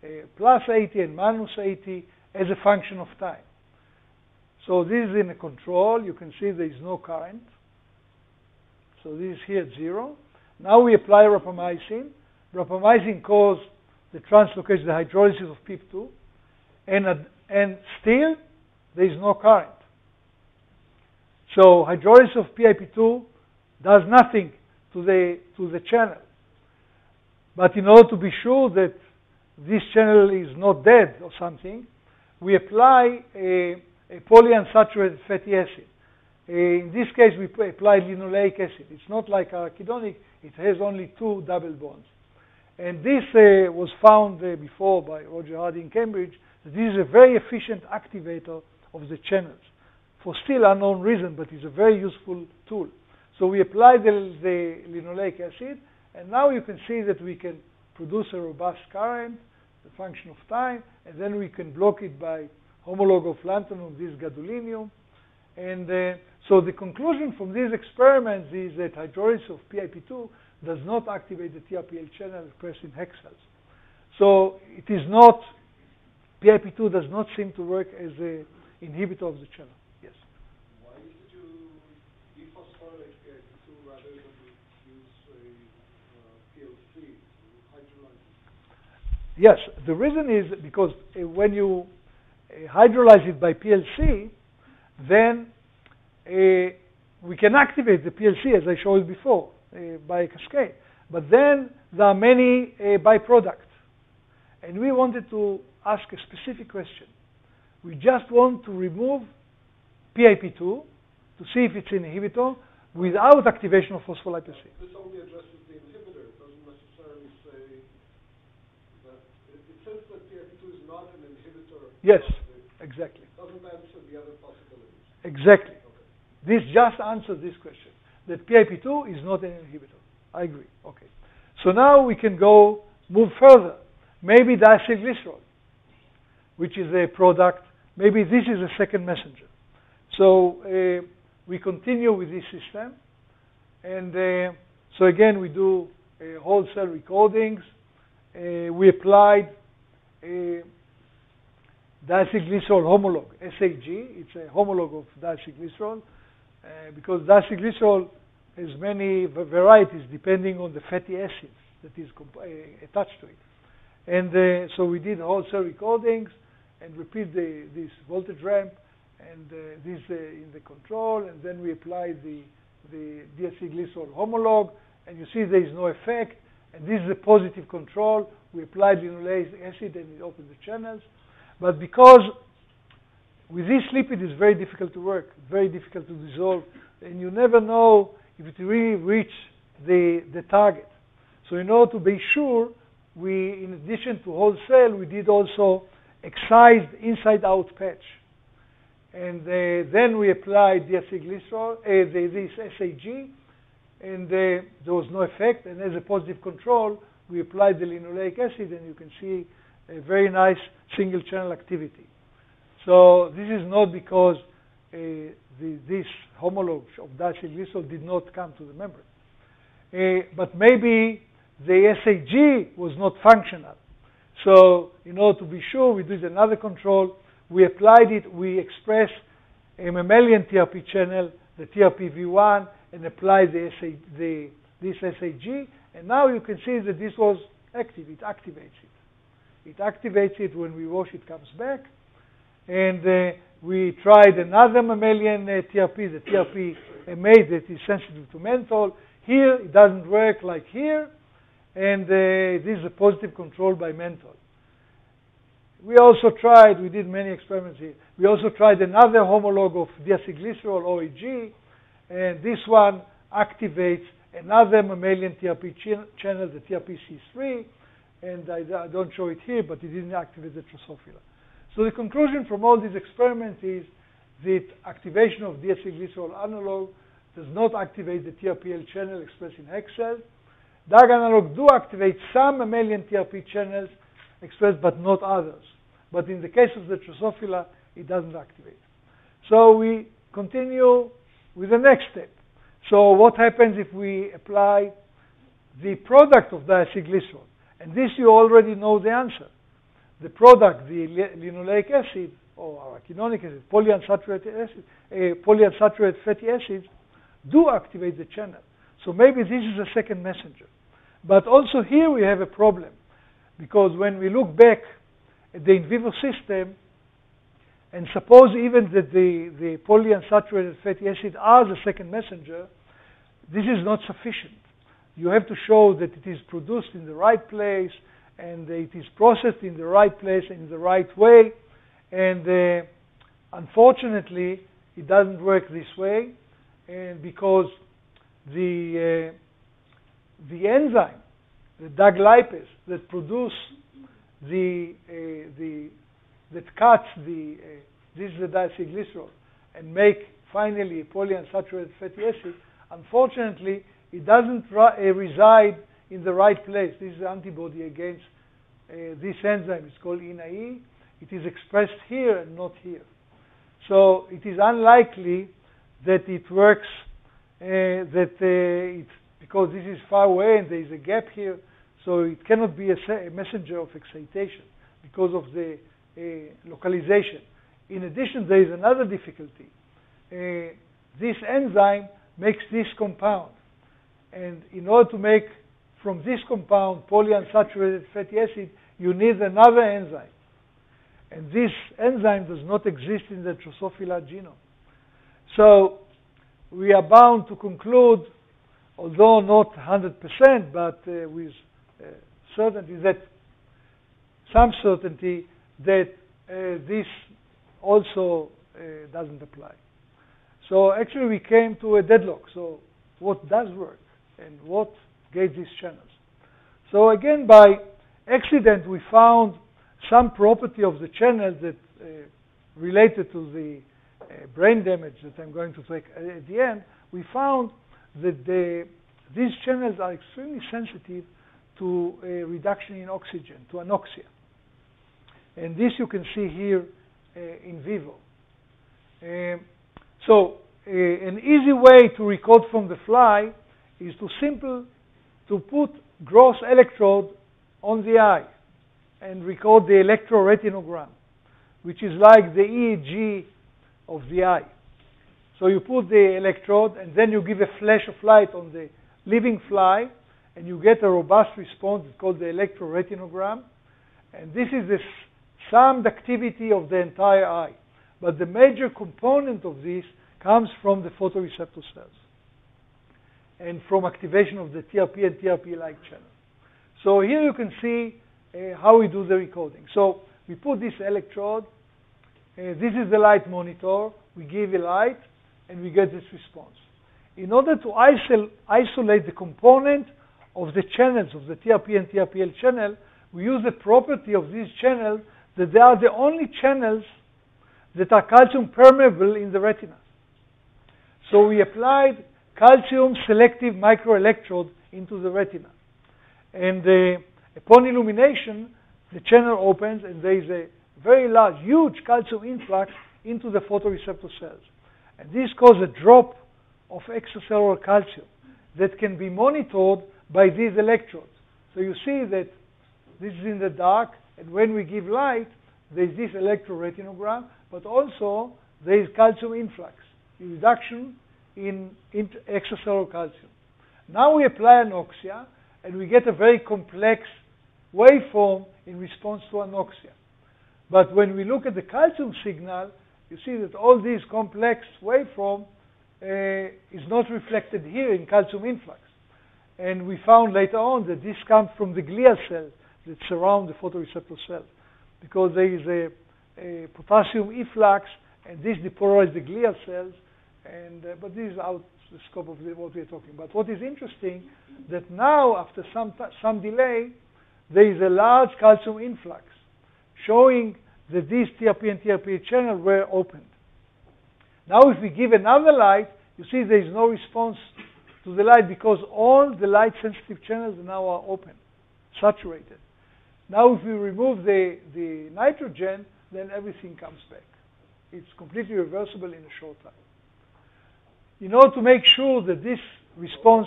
uh, plus 80 and minus 80 as a function of time. So this is in a control. You can see there is no current. So this is here at zero. Now we apply rapamycin. Rapamycin causes the translocation, the hydrolysis of PIP2, and, and still there is no current. So hydrolysis of PIP2 does nothing to the, to the channel. But in order to be sure that this channel is not dead or something, we apply a, a polyunsaturated fatty acid. In this case, we apply linoleic acid. It's not like arachidonic, it has only two double bonds. And this uh, was found uh, before by Roger Hardie in Cambridge. This is a very efficient activator of the channels for still unknown reason, but it's a very useful tool. So we apply the, the linoleic acid, and now you can see that we can produce a robust current, the function of time, and then we can block it by homolog of lanthanum, this gadolinium. And uh, so the conclusion from these experiments is that hydrolysis of PIP2 does not activate the TRPL channel expressed in HEK cells. So it is not, PIP2 does not seem to work as an inhibitor of the channel. Yes? Why did you dephosphorylate PIP2 rather than use a uh, PLC to hydrolyze Yes, the reason is because uh, when you uh, hydrolyze it by PLC, then uh, we can activate the PLC, as I showed before, uh, by a cascade. But then there are many uh, byproducts. And we wanted to ask a specific question. We just want to remove PIP2 to see if it's an inhibitor without activation of phospholipase C. This only addresses the inhibitor. It doesn't necessarily say that. It, it says that PIP2 is not an inhibitor. Yes, It exactly. doesn't answer the other possibilities. Exactly. This just answers this question, that PIP2 is not an inhibitor. I agree. Okay. So now we can go move further. Maybe diacylglycerol, which is a product, maybe this is a second messenger. So uh, we continue with this system. And uh, so again, we do uh, whole cell recordings. Uh, we applied a diacylglycerol homologue, SAG. It's a homologue of diacylglycerol uh, because diacylglycerol has many varieties depending on the fatty acids that is uh, attached to it. And uh, so we did whole cell recordings and repeat the, this voltage ramp and this in the control, and then we apply the, the diacylglycerol homologue, and you see there is no effect, and this is a positive control. We applied linoleic acid and it opened the channels. But because with this lipid it's very difficult to work, very difficult to dissolve, and you never know if it really reach the, the target. So in order to be sure, we, in addition to whole cell, we did also excised inside-out patch. And uh, then we applied diacylglycerol, uh, the, this SAG, and uh, there was no effect. And as a positive control, we applied the linoleic acid, and you can see a very nice single channel activity. So this is not because uh, the, this homologue of diacylglycerol did not come to the membrane. Uh, but maybe the SAG was not functional. So in order to be sure, we did another control. We applied it. We expressed a mammalian TRP channel, the TRPV1, and applied the, SA, the this SAG. And now you can see that this was active. It activates it. It activates it when we wash. It comes back. And uh, we tried another mammalian uh, TRP, the TRPM8 that is sensitive to menthol. Here, it doesn't work like here and uh, this is a positive control by menthol. We also tried, we did many experiments here, we also tried another homologue of diacylglycerol, OAG, and this one activates another mammalian TRP ch channel, the TRPC3, and I, I, don't show it here, but it didn't activate the Drosophila. So the conclusion from all these experiments is that activation of diacylglycerol analog does not activate the TRPL channel expressed in HEK cells, DAG analog do activate some mammalian TRP channels expressed, but not others. But in the case of the Drosophila, it doesn't activate. So we continue with the next step. So what happens if we apply the product of diacylglycerol? And this you already know the answer. The product, the linoleic acid, or arachidonic acid, polyunsaturated acid, uh, polyunsaturated fatty acids, do activate the channel. So maybe this is a second messenger. But also here we have a problem because when we look back at the in vivo system, and suppose even that the, the polyunsaturated fatty acid are the second messenger, this is not sufficient. You have to show that it is produced in the right place and it is processed in the right place in the right way. And uh, unfortunately, it doesn't work this way, and because the uh, the enzyme, the DAG lipase that produce the, uh, the that cuts the uh, this is the diacylglycerol and make finally polyunsaturated fatty acid, unfortunately, it doesn't reside in the right place. This is antibody against uh, this enzyme. It's called INA-E. It is expressed here and not here. So it is unlikely that it works, uh, that uh, it because this is far away and there is a gap here, so it cannot be a, a messenger of excitation because of the uh, localization. In addition, there is another difficulty. Uh, this enzyme makes this compound. And in order to make from this compound polyunsaturated fatty acid, you need another enzyme. And this enzyme does not exist in the Drosophila genome. So we are bound to conclude although not 100%, but uh, with uh, certainty that some certainty that uh, this also uh, doesn't apply. So actually we came to a deadlock. So what does work and what these channels? So again, by accident, we found some property of the channel that uh, related to the uh, brain damage that I'm going to take at the end. We found that the, these channels are extremely sensitive to a reduction in oxygen, to anoxia. And this you can see here uh, in vivo. Um, so an easy way to record from the fly is to simple to put gross electrode on the eye and record the electroretinogram, which is like the EEG of the eye. So you put the electrode and then you give a flash of light on the living fly and you get a robust response. Called the electroretinogram. And this is the summed activity of the entire eye. But the major component of this comes from the photoreceptor cells and from activation of the TRP and TRP-like channel. So here you can see uh, how we do the recording. So we put this electrode. Uh, this is the light monitor. We give a light, and we get this response. In order to isol isolate the component of the channels of the TRP and TRPL channel, we use the property of these channels that they are the only channels that are calcium permeable in the retina. So we applied calcium selective microelectrode into the retina. And uh, upon illumination, the channel opens and there is a very large, huge calcium influx into the photoreceptor cells. And this causes a drop of extracellular calcium that can be monitored by these electrodes. So you see that this is in the dark, and when we give light, there's this electroretinogram, but also there is calcium influx, reduction in, in extracellular calcium. Now we apply anoxia, and we get a very complex waveform in response to anoxia. But when we look at the calcium signal, you see that all these complex waveform uh, is not reflected here in calcium influx. And we found later on that this comes from the glial cells that surround the photoreceptor cells because there is a, a potassium efflux and this depolarizes the glial cells. And, uh, but this is out the scope of the, what we're talking about. What is interesting that now, after some, some delay, there is a large calcium influx showing that these TRP and TRP channels were opened. Now, if we give another light, you see there is no response to the light because all the light sensitive channels now are open, saturated. Now, if we remove the, the nitrogen, then everything comes back. It's completely reversible in a short time. In order to make sure that this response,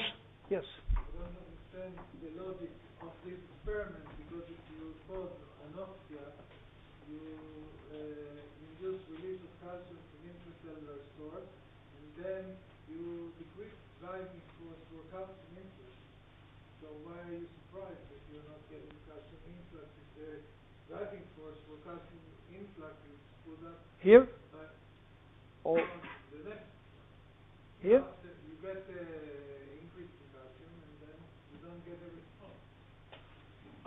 yes? I don't understand the logic of this experiment because if you put anoxia, you uh, release of calcium from intracellular stores, and then you decrease driving force for calcium influx. So why are you surprised that you're not getting calcium influx if the driving force for calcium influx is put up? Here? Or here? you get uh, increase in calcium and then you don't get a response.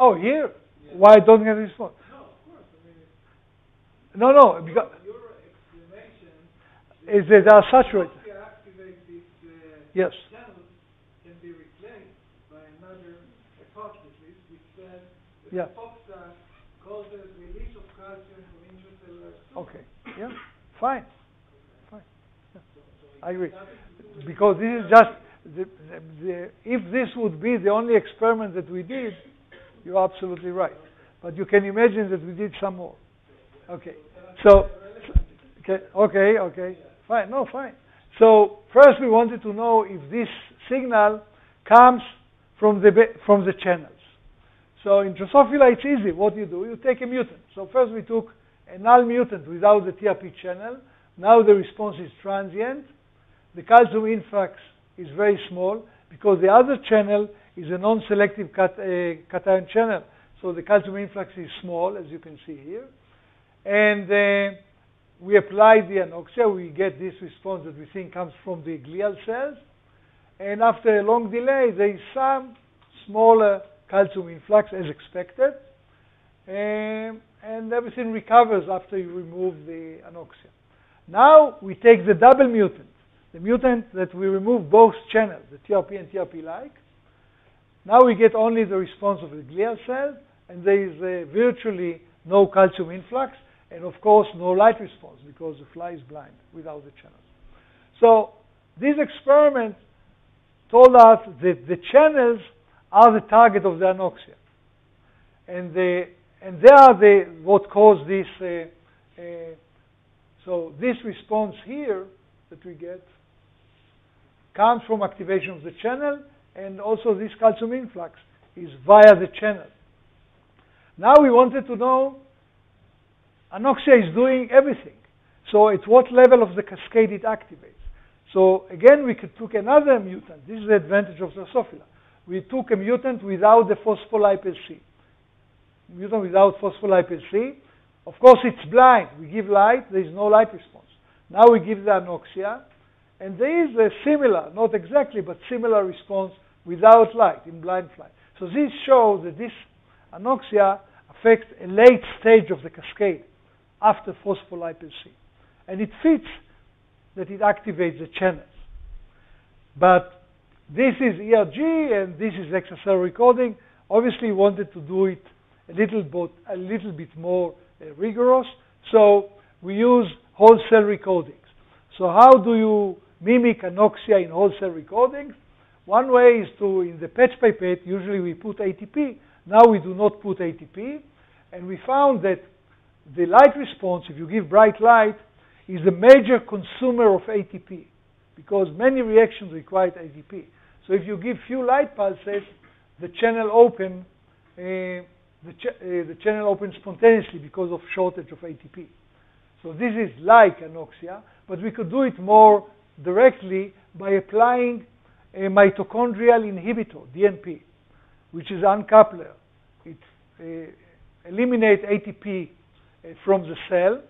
Oh, here? Yeah. Why I don't get a response? No, of course. I mean, No, no, because your explanation is that they are saturated. once you activate these uh, Yes. can be replaced by another hypothesis which says that Yeah. Causes release of calcium from intracellular. Okay. Yeah. Fine. Fine. Yeah. So, so I agree. Because this is just the, the, the, if this would be the only experiment that we did, you're absolutely right. But you can imagine that we did some more. Okay. So, okay, okay, okay. Fine. No, fine. So first we wanted to know if this signal comes from the from the channels. So in Drosophila it's easy. What you do, you take a mutant. So first we took a null mutant without the TRP channel. Now the response is transient. The calcium influx is very small because the other channel is a non-selective cat, uh, cation channel. So the calcium influx is small, as you can see here. And uh, we apply the anoxia. We get this response that we think comes from the glial cells. And after a long delay, there is some smaller calcium influx as expected. Um, and everything recovers after you remove the anoxia. Now we take the double mutant, the mutant that we remove both channels, the TRP and TRP-like. Now we get only the response of the glial cell, and there is uh, virtually no calcium influx, and of course no light response because the fly is blind without the channels. So these experiments told us that the channels are the target of the anoxia, and the and they are the what caused this. Uh, uh, so this response here that we get comes from activation of the channel, and also this calcium influx is via the channel. Now we wanted to know, anoxia is doing everything. So at what level of the cascade it activates? So again, we could took another mutant. This is the advantage of Drosophila. We took a mutant without the phospholipase C. Mutant without phospholipase C. Of course, it's blind. We give light, there is no light response. Now we give the anoxia, and there is a similar, not exactly, but similar response without light in blind flight. So this shows that this anoxia affects a late stage of the cascade after phospholipase C. And it fits that it activates the channels. But this is ERG and this is extracellular recording. Obviously, we wanted to do it a little bit, a little bit more uh, rigorous. So we use whole cell recordings. So how do you mimic anoxia in whole cell recordings? One way is to, in the patch pipette, usually we put ATP. Now we do not put ATP. And we found that the light response, if you give bright light, is a major consumer of ATP because many reactions require ATP. So if you give few light pulses, the channel open, uh, the, ch uh, the channel opens spontaneously because of shortage of ATP. So this is like anoxia, but we could do it more directly by applying a mitochondrial inhibitor, DNP, which is uncoupler. It uh, eliminates ATP uh, from the cell,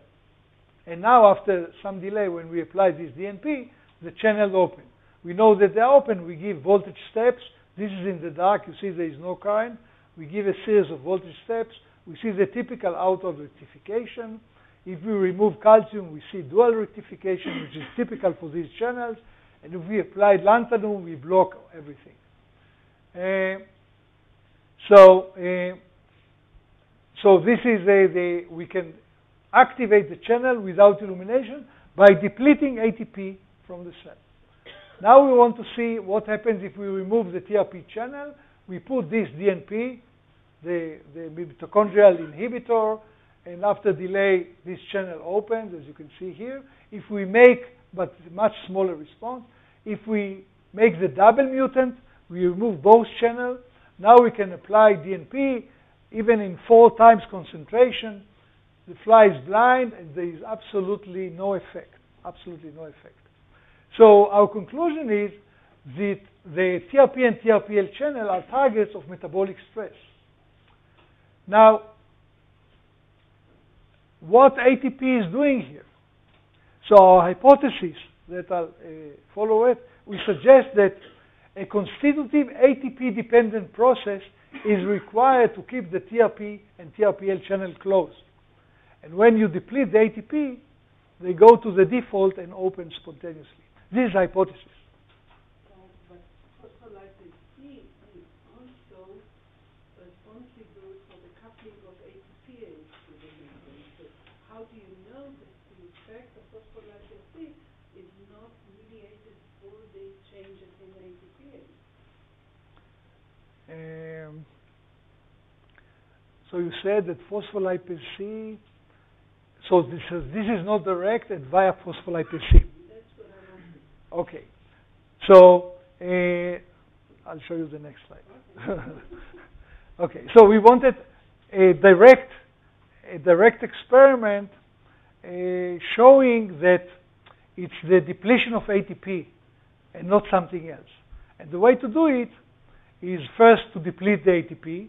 and now after some delay when we apply this DNP, the channel open. We know that they're open, we give voltage steps. This is in the dark, you see there is no current. We give a series of voltage steps. We see the typical outward rectification. If we remove calcium, we see dual rectification, which is typical for these channels. And if we apply lanthanum, we block everything. Uh, so, uh, so this is a, the, we can activate the channel without illumination by depleting ATP from the cell. Now we want to see what happens if we remove the TRP channel. We put this DNP, the, the mitochondrial inhibitor, and after delay, this channel opens, as you can see here. If we make, but much smaller response, if we make the double mutant, we remove both channels. Now we can apply DNP, even in four times concentration. The fly is blind, and there is absolutely no effect. Absolutely no effect. So our conclusion is that the TRP and TRPL channel are targets of metabolic stress. Now, what ATP is doing here? So our hypothesis that I'll uh, follow it, we suggest that a constitutive ATP-dependent process is required to keep the TRP and TRPL channel closed. And when you deplete the ATP, they go to the default and open spontaneously. This is hypothesis. But phospholipase C is also responsible for the coupling of ATPase to the membrane. So how do you know that the effect of phospholipase C is not mediated through these changes in ATPase? Um, so you said that phospholipase C, so this is, this is not directed via phospholipase C. That's what I wanted. Okay. So uh, I'll show you the next slide. okay. So we wanted a direct, a direct experiment uh, showing that it's the depletion of ATP and not something else. And the way to do it is first to deplete the ATP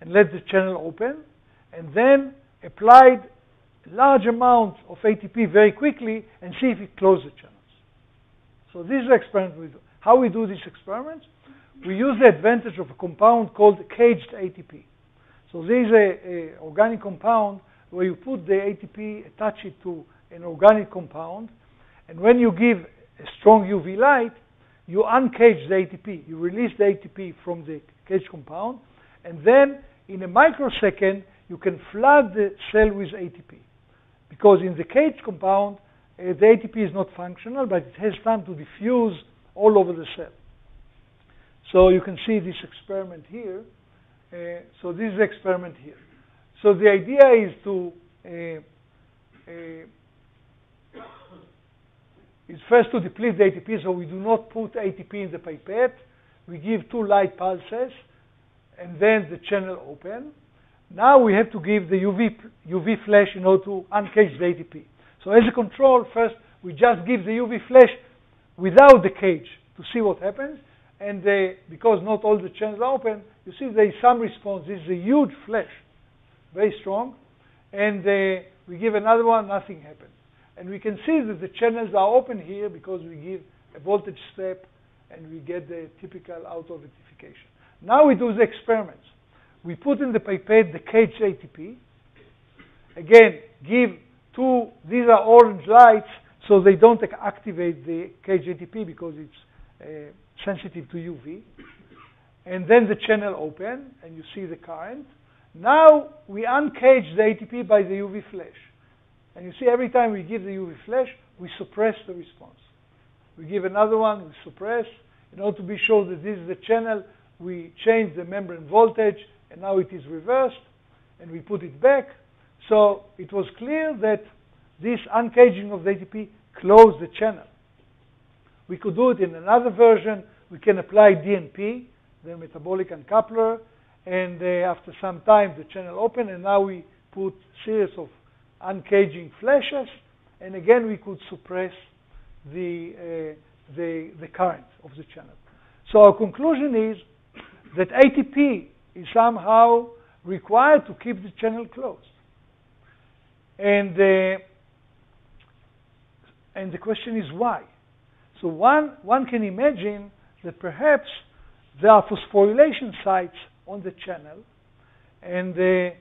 and let the channel open, and then apply large amounts of ATP very quickly and see if it closes the channels. So this is the experiment we do. How we do these experiments? We use the advantage of a compound called caged ATP. So this is a, a organic compound where you put the ATP, attach it to an organic compound, and when you give a strong UV light, you uncage the ATP. You release the ATP from the cage compound, and then in a microsecond, you can flood the cell with ATP. Because in the cage compound, uh, the ATP is not functional, but it has time to diffuse all over the cell. So you can see this experiment here. Uh, so this is the experiment here. So the idea is to uh, uh is first to deplete the ATP, so we do not put ATP in the pipette. We give two light pulses, and then the channel open. Now we have to give the UV, UV flash in order to uncage the ATP. So as a control, first we just give the UV flash without the cage to see what happens. And because not all the channels are open, you see there is some response. This is a huge flash, very strong. And uh, we give another one, nothing happens. And we can see that the channels are open here because we give a voltage step and we get the typical outward rectification. Now we do the experiments. We put in the pipette the cage ATP. Again, give two, these are orange lights, so they don't activate the cage ATP because it's uh, sensitive to UV. And then the channel open, and you see the current. Now we uncage the ATP by the UV flash. And you see every time we give the UV flash, we suppress the response. We give another one, we suppress. In order to be sure that this is the channel, we change the membrane voltage, and now it is reversed, and we put it back. So it was clear that this uncaging of the ATP closed the channel. We could do it in another version. We can apply DNP, the metabolic uncoupler, and uh, after some time the channel open, and now we put series of uncaging flashes, and again we could suppress the, uh, the, the current of the channel. So our conclusion is that ATP is somehow required to keep the channel closed. And, uh, and the question is why? So one, one can imagine that perhaps there are phosphorylation sites on the channel, and uh,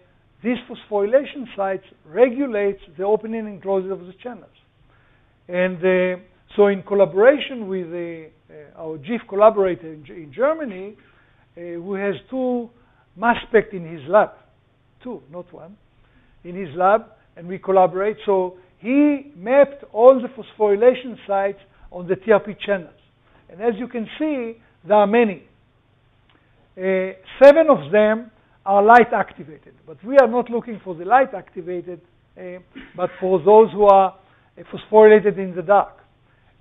these phosphorylation sites regulate the opening and closing of the channels. And uh, so in collaboration with uh, our GIF collaborator in, in Germany, uh, who has two mass spec in his lab, two, not one, in his lab, and we collaborate. So he mapped all the phosphorylation sites on the TRP channels. And as you can see, there are many. Uh, seven of them are light activated, but we are not looking for the light activated, uh, but for those who are uh, phosphorylated in the dark.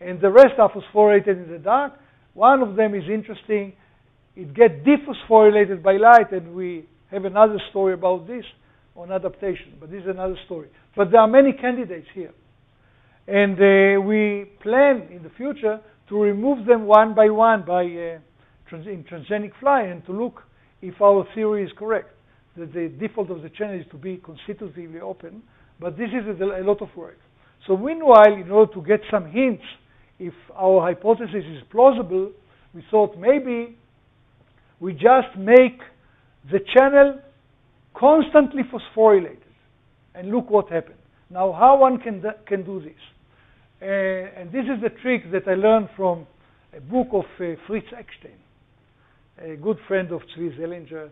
And the rest are phosphorylated in the dark. One of them is interesting. It gets dephosphorylated by light, and we have another story about this on adaptation, but this is another story. But there are many candidates here. And uh, we plan in the future to remove them one by one by uh, trans in transgenic fly and to look if our theory is correct, that the default of the channel is to be constitutively open, but this is a, a lot of work. So meanwhile, in order to get some hints if our hypothesis is plausible, we thought maybe we just make the channel constantly phosphorylated and look what happens. Now, how one can, can do this? Uh, and this is the trick that I learned from a book of uh, Fritz Eckstein, a good friend of Zvi Selinger.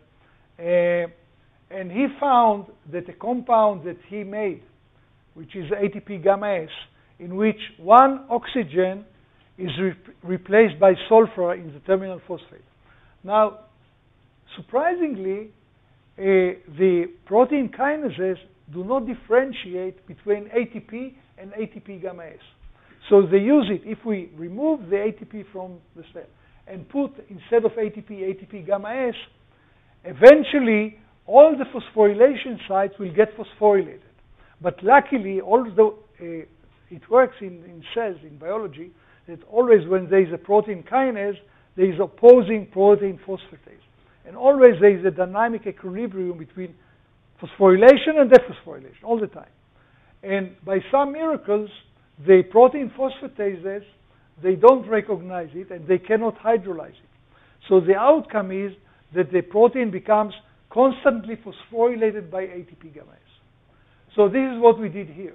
Uh, and he found that a compound that he made, which is ATP gamma S, in which one oxygen is re replaced by sulfur in the terminal phosphate. Now, surprisingly, uh, the protein kinases do not differentiate between ATP and ATP gamma S. So they use it. If we remove the ATP from the cell and put instead of ATP, ATP gamma S, eventually all the phosphorylation sites will get phosphorylated. But luckily, although uh, it works in, in cells, in biology, that always when there is a protein kinase, there is opposing protein phosphatase. And always there is a dynamic equilibrium between phosphorylation and dephosphorylation, all the time. And by some miracles, the protein phosphatases, they don't recognize it and they cannot hydrolyze it. So the outcome is that the protein becomes constantly phosphorylated by ATP gamma S. So this is what we did here.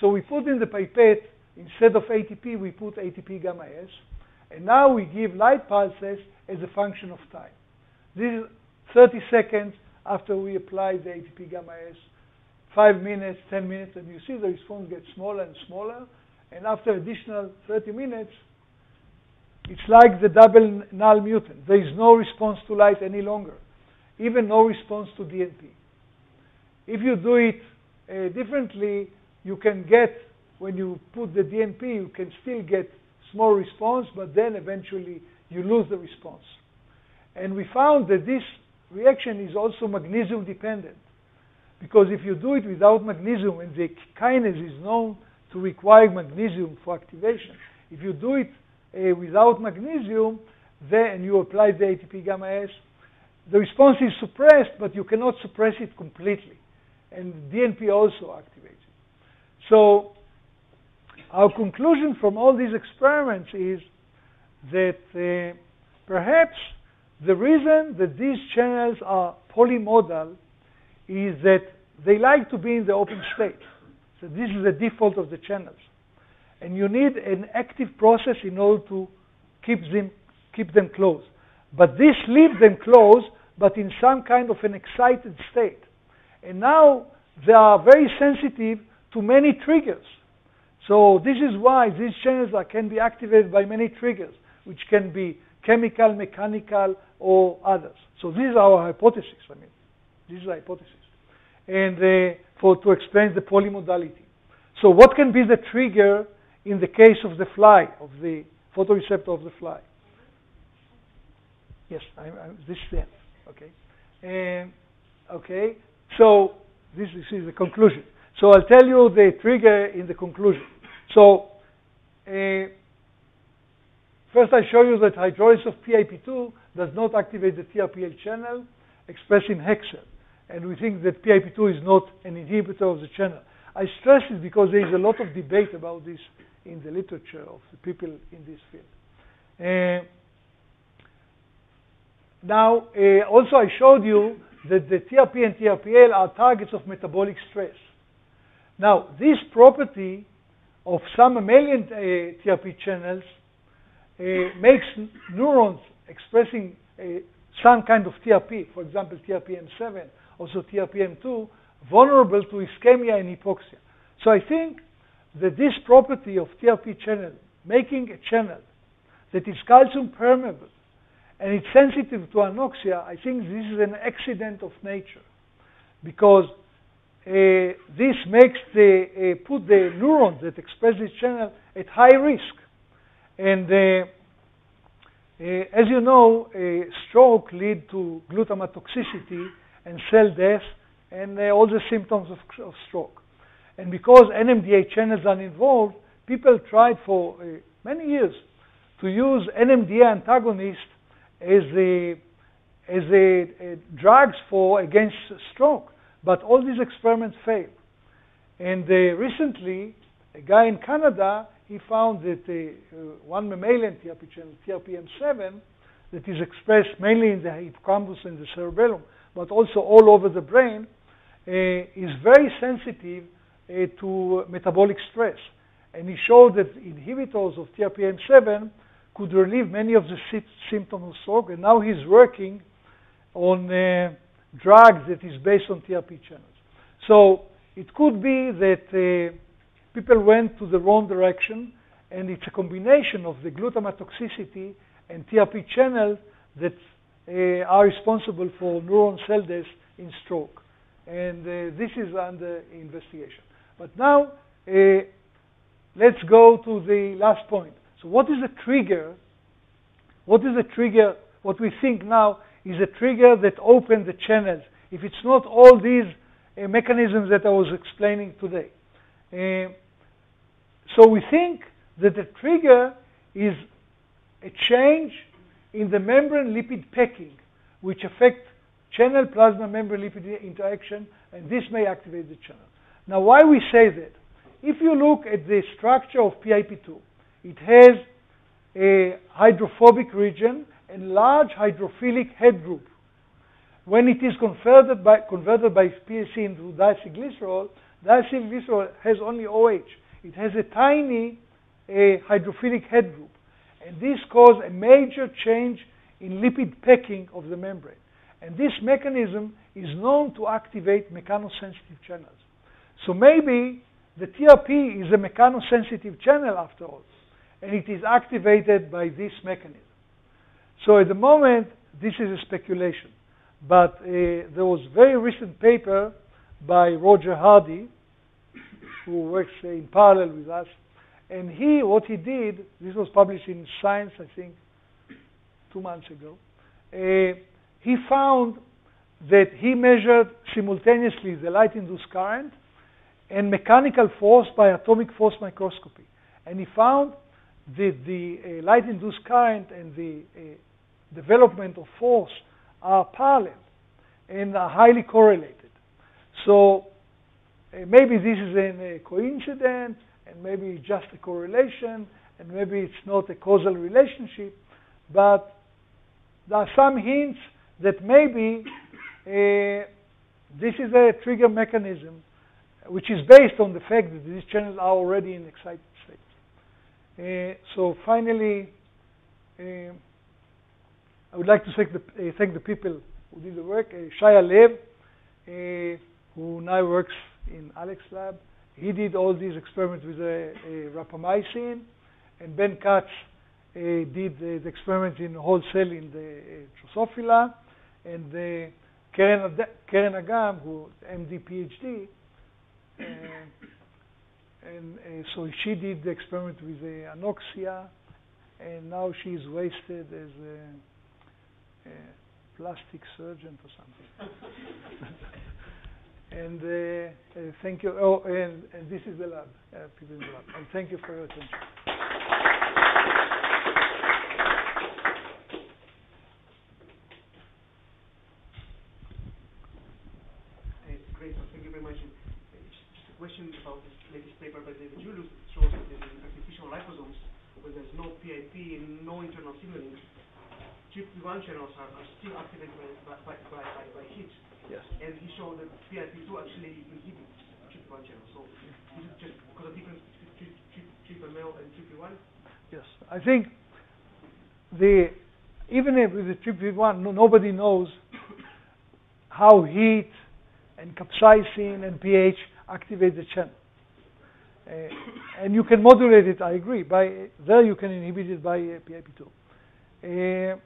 So we put in the pipette, instead of ATP, we put ATP gamma S. And now we give light pulses as a function of time. This is 30 seconds after we apply the ATP gamma S. Five minutes, 10 minutes, and you see the response gets smaller and smaller. And after additional 30 minutes, it's like the double null mutant. There is no response to light any longer, even no response to DNP. If you do it uh, differently, you can get when you put the DNP, you can still get small response, but then eventually you lose the response. And we found that this reaction is also magnesium dependent. Because if you do it without magnesium, and the kinase is known to require magnesium for activation, if you do it uh, without magnesium, then you apply the ATP gamma S, the response is suppressed, but you cannot suppress it completely. And DNP also activates it. So our conclusion from all these experiments is that uh, perhaps the reason that these channels are polymodal is that they like to be in the open state. So this is the default of the channels. And you need an active process in order to keep them, keep them closed. But this leaves them closed, but in some kind of an excited state. And now they are very sensitive to many triggers. So this is why these channels are, can be activated by many triggers, which can be chemical, mechanical, or others. So this is our hypothesis. I mean, this is a hypothesis, and uh, for to explain the polymodality. So what can be the trigger in the case of the fly, of the photoreceptor of the fly? Yes, I, I, this is the Okay, and okay. So this, this is the conclusion. So I'll tell you the trigger in the conclusion. So uh, first I show you that hydrolysis of PIP2 does not activate the TRPL channel expressed in HEK cells. And we think that PIP2 is not an inhibitor of the channel. I stress it because there is a lot of debate about this in the literature of the people in this field. Uh, now, uh, also I showed you that the TRP and TRPL are targets of metabolic stress. Now, this property of some mammalian uh, TRP channels uh, makes neurons expressing uh, some kind of TRP, for example, TRPM7, also TRPM2, vulnerable to ischemia and hypoxia. So I think that this property of TRP channel, making a channel that is calcium permeable and it's sensitive to anoxia, I think this is an accident of nature because uh, this makes the uh, put the neurons that express this channel at high risk. And uh, as you know, a stroke lead to glutamate toxicity and cell death and all the symptoms of, of, stroke. And because NMDA channels are involved, people tried for many years to use NMDA antagonists as a, as a, a drugs for against stroke. But all these experiments failed. And uh, recently, a guy in Canada, he found that uh, one mammalian TRP channel, TRPM7, that is expressed mainly in the hippocampus and the cerebellum, but also all over the brain, uh, is very sensitive uh, to metabolic stress. And he showed that inhibitors of TRPM7 could relieve many of the symptoms of stroke, and now he's working on uh, drugs that is based on TRP channels. So it could be that uh, people went to the wrong direction, and it's a combination of the glutamate toxicity and TRP channels that are responsible for neuron cell death in stroke. And uh, this is under investigation. But now, uh, let's go to the last point. So what is the trigger? What is the trigger? What we think now is a trigger that opens the channels. If it's not all these uh, mechanisms that I was explaining today. Uh, so we think that the trigger is a change in the membrane lipid packing, which affect channel plasma membrane lipid interaction, and this may activate the channel. Now, why we say that? If you look at the structure of PIP2, it has a hydrophobic region and large hydrophilic head group. When it is converted by, converted by PLC into diacylglycerol, diacylglycerol has only OH. It has a tiny a hydrophilic head group. And this causes a major change in lipid packing of the membrane. And this mechanism is known to activate mechanosensitive channels. So maybe the TRP is a mechanosensitive channel after all and it is activated by this mechanism. So at the moment, this is a speculation. But uh, there was a very recent paper by Roger Hardie, who works uh, in parallel with us. And he, what he did, this was published in Science, I think, two months ago. Uh, he found that he measured simultaneously the light-induced current and mechanical force by atomic force microscopy. And he found that the uh, light-induced current and the uh, development of force are parallel and are highly correlated. So uh, maybe this is a coincidence, and maybe it's just a correlation, and maybe it's not a causal relationship, but there are some hints that maybe uh, this is a trigger mechanism which is based on the fact that these channels are already in excited state. Uh, so finally, uh, I would like to thank the, uh, thank the people who did the work. Uh, Shaya Lev, uh, who now works in Alex Lab, he did all these experiments with rapamycin, and Ben Katz did the experiments in whole cell in the Drosophila, and Karen, Karen Agam, who MD PhD, uh, and uh, so she did the experiment with uh, anoxia, and now she's wasted as a, a plastic surgeon or something. and uh, uh, thank you. Oh, and, and, this is the lab, uh, people in the lab. And thank you for your attention. It's great. Thank you very much. Just a question about this latest paper by David Julius that shows that in artificial liposomes, where there's no PIP and no internal signaling, GP1 channels are, are still activated by, by, by, by heat. Yes. And he showed that PIP2 actually inhibits GP1 channels. So is it just because of difference between GPML and GP1? Yes. I think the even if with the GP1, no, nobody knows how heat and capsaicin and pH activate the channel. Uh, and you can modulate it, I agree. By There you can inhibit it by uh, PIP2. Uh,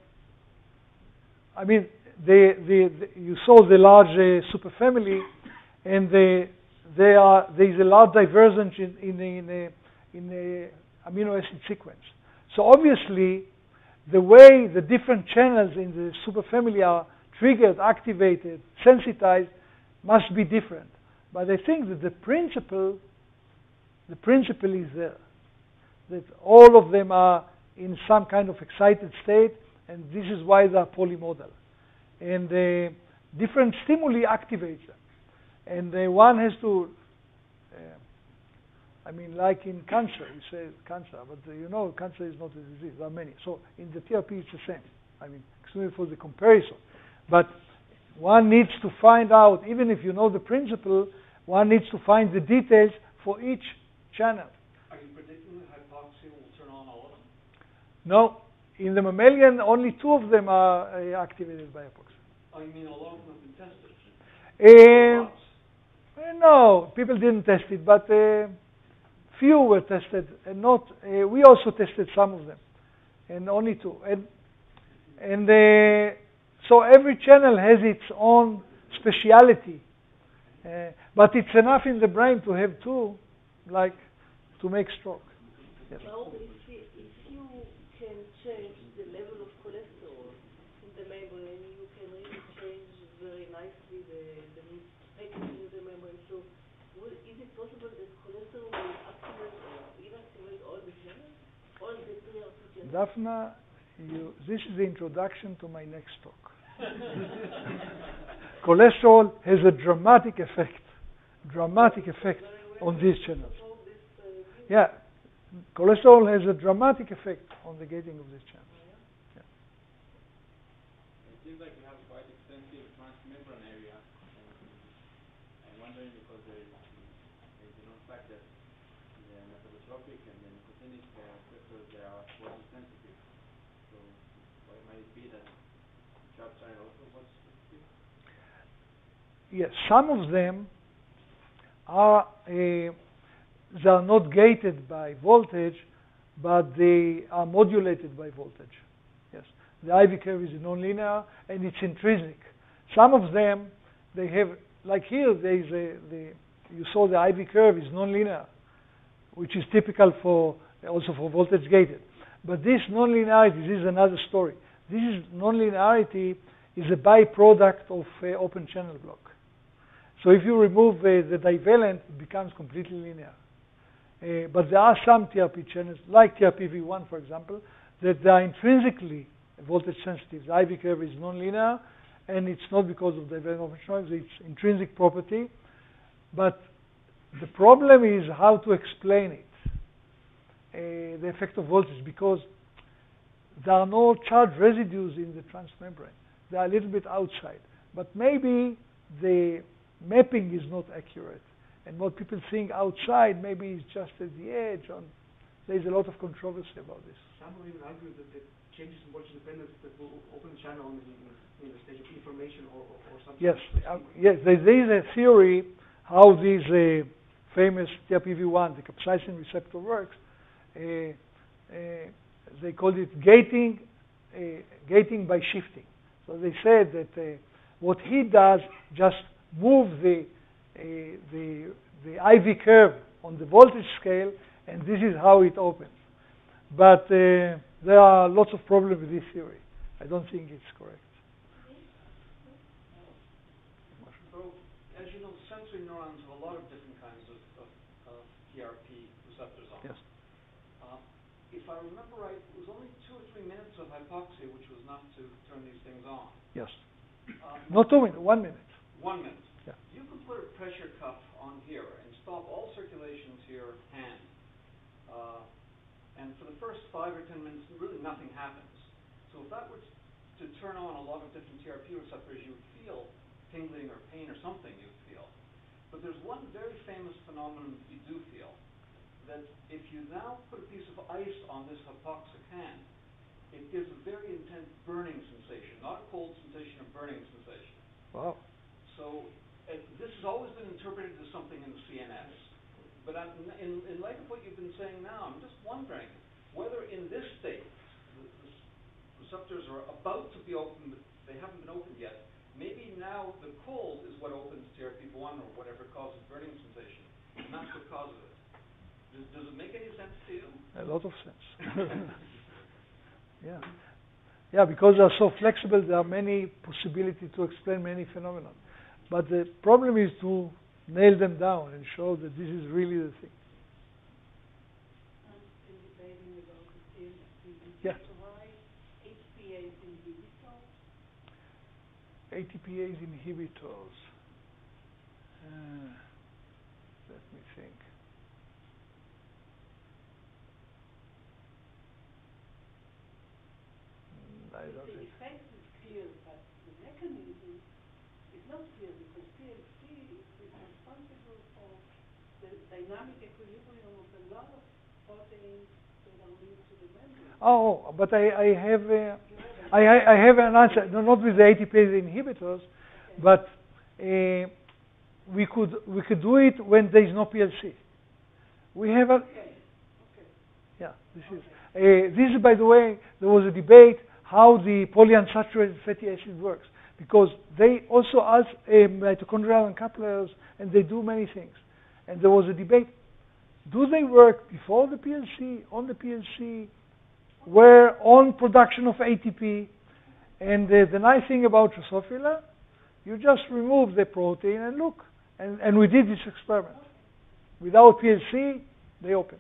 I mean, the, the, the, you saw the large uh, superfamily, and the, they are, there is a large divergence in, in, in, a, in a amino acid sequence. So obviously, the way the different channels in the superfamily are triggered, activated, sensitized, must be different. But I think that the principle, the principle is there. That all of them are in some kind of excited state, and this is why they are polymodal. And uh, different stimuli activate them. And uh, one has to, uh, I mean, like in cancer, we say cancer, but uh, you know, cancer is not a disease, there are many. So in the TRP, it's the same. I mean, excuse me for the comparison. But one needs to find out, even if you know the principle, one needs to find the details for each channel. Are you predicting that hypoxia will turn on all of them? No. In the mammalian, only two of them are uh, activated by hypoxia. Oh, you mean all of them have been tested? Uh, no, people didn't test it, but uh, few were tested, and not. Uh, we also tested some of them, and only two. And and uh, so every channel has its own speciality uh, but it's enough in the brain to have two, like to make stroke. Yes. Well, if you, if you can change the level of cholesterol in the membrane, you can really change very nicely the, the packaging of the membrane. So, will, is it possible that cholesterol will activate or inactivate all the channels? All the TRP channels? Daphna, you, this is the introduction to my next talk. cholesterol has a dramatic effect, dramatic effect on these channels. Yeah, cholesterol has a dramatic effect on the gating of these channels. Yeah. It seems like you have quite extensive transmembrane area. I'm wondering because there is, there is known fact that the metabotropic and the nicotinic uh, receptors they are water sensitive. So why might it be that yes, some of them are uh, they are not gated by voltage, but they are modulated by voltage. Yes, the IV curve is nonlinear and it's intrinsic. Some of them they have, like here, there is a, the you saw the IV curve is nonlinear, which is typical for also for voltage gated. But this nonlinearity, this is another story. This is nonlinearity is a byproduct of uh, open channel block. So if you remove uh, the divalent, it becomes completely linear. Uh, but there are some TRP channels, like TRPV1, for example, that they are intrinsically voltage sensitive. The IV curve is nonlinear, and it's not because of divalent open channel, it's intrinsic property. But the problem is how to explain it, uh, the effect of voltage, because there are no charged residues in the transmembrane. They are a little bit outside. But maybe the mapping is not accurate. And what people think outside maybe is just at the edge. On, there's a lot of controversy about this. Some will even argue that the changes in voltage dependence that will open the channel in, in, in the stage of information or, or, or something. Yes, uh, yes. There, there is a theory how this uh, famous TRPV1, the capsaicin receptor, works. Uh, uh, they called it gating, uh, gating by shifting. So they said that uh, what he does just move the, uh, the, the IV curve on the voltage scale, and this is how it opens. But uh, there are lots of problems with this theory. I don't think it's correct. So, as you know, sensory neurons have a lot of different kinds of, of, of TRP receptors on them. Yes. Uh, if I remember right, it was only two or three minutes of hypoxia, which was enough to turn these things on. Yes. Uh, Not two minutes, one minute. One minute. Yeah. You can put a pressure cuff on here and stop all circulation to your hand. Uh, and for the first five or ten minutes, really nothing happens. So if that were to turn on a lot of different TRP receptors, you would feel tingling or pain or something you would feel. But there's one very famous phenomenon that you do feel, that if you now put a piece of ice on this hypoxic hand, it gives a very intense burning sensation, not a cold sensation, a burning sensation. Wow. So uh, this has always been interpreted as something in the CNS. But I'm, in, in light of what you've been saying now, I'm just wondering whether in this state, the, the receptors are about to be opened, but they haven't been opened yet. Maybe now the cold is what opens TRP1 or whatever causes burning sensation, and that's what causes it. Does, does it make any sense to you? A lot of sense. yeah. Yeah, because they are so flexible, there are many possibilities to explain many phenomena. But the problem is to nail them down and show that this is really the thing. Yeah. ATPase inhibitors. Uh, let me think. Mm, I don't The effect is clear, but the mechanism is not clear because PLC is responsible for the dynamic equilibrium of a lot of proteins that are linked to the membrane. Oh, but I, I have uh, I, I I have an answer. No, not with the ATPase inhibitors, but uh, we could we could do it when there is no PLC. We have a Okay, okay. yeah. This is uh, this is by the way there was a debate how the polyunsaturated fatty acid works because they also as uh, mitochondrial uncouplers and they do many things. And there was a debate: do they work before the PLC, on the PLC, where on production of ATP? And uh, the nice thing about Drosophila, you just remove the protein and look. And, and we did this experiment. Without PLC, they open.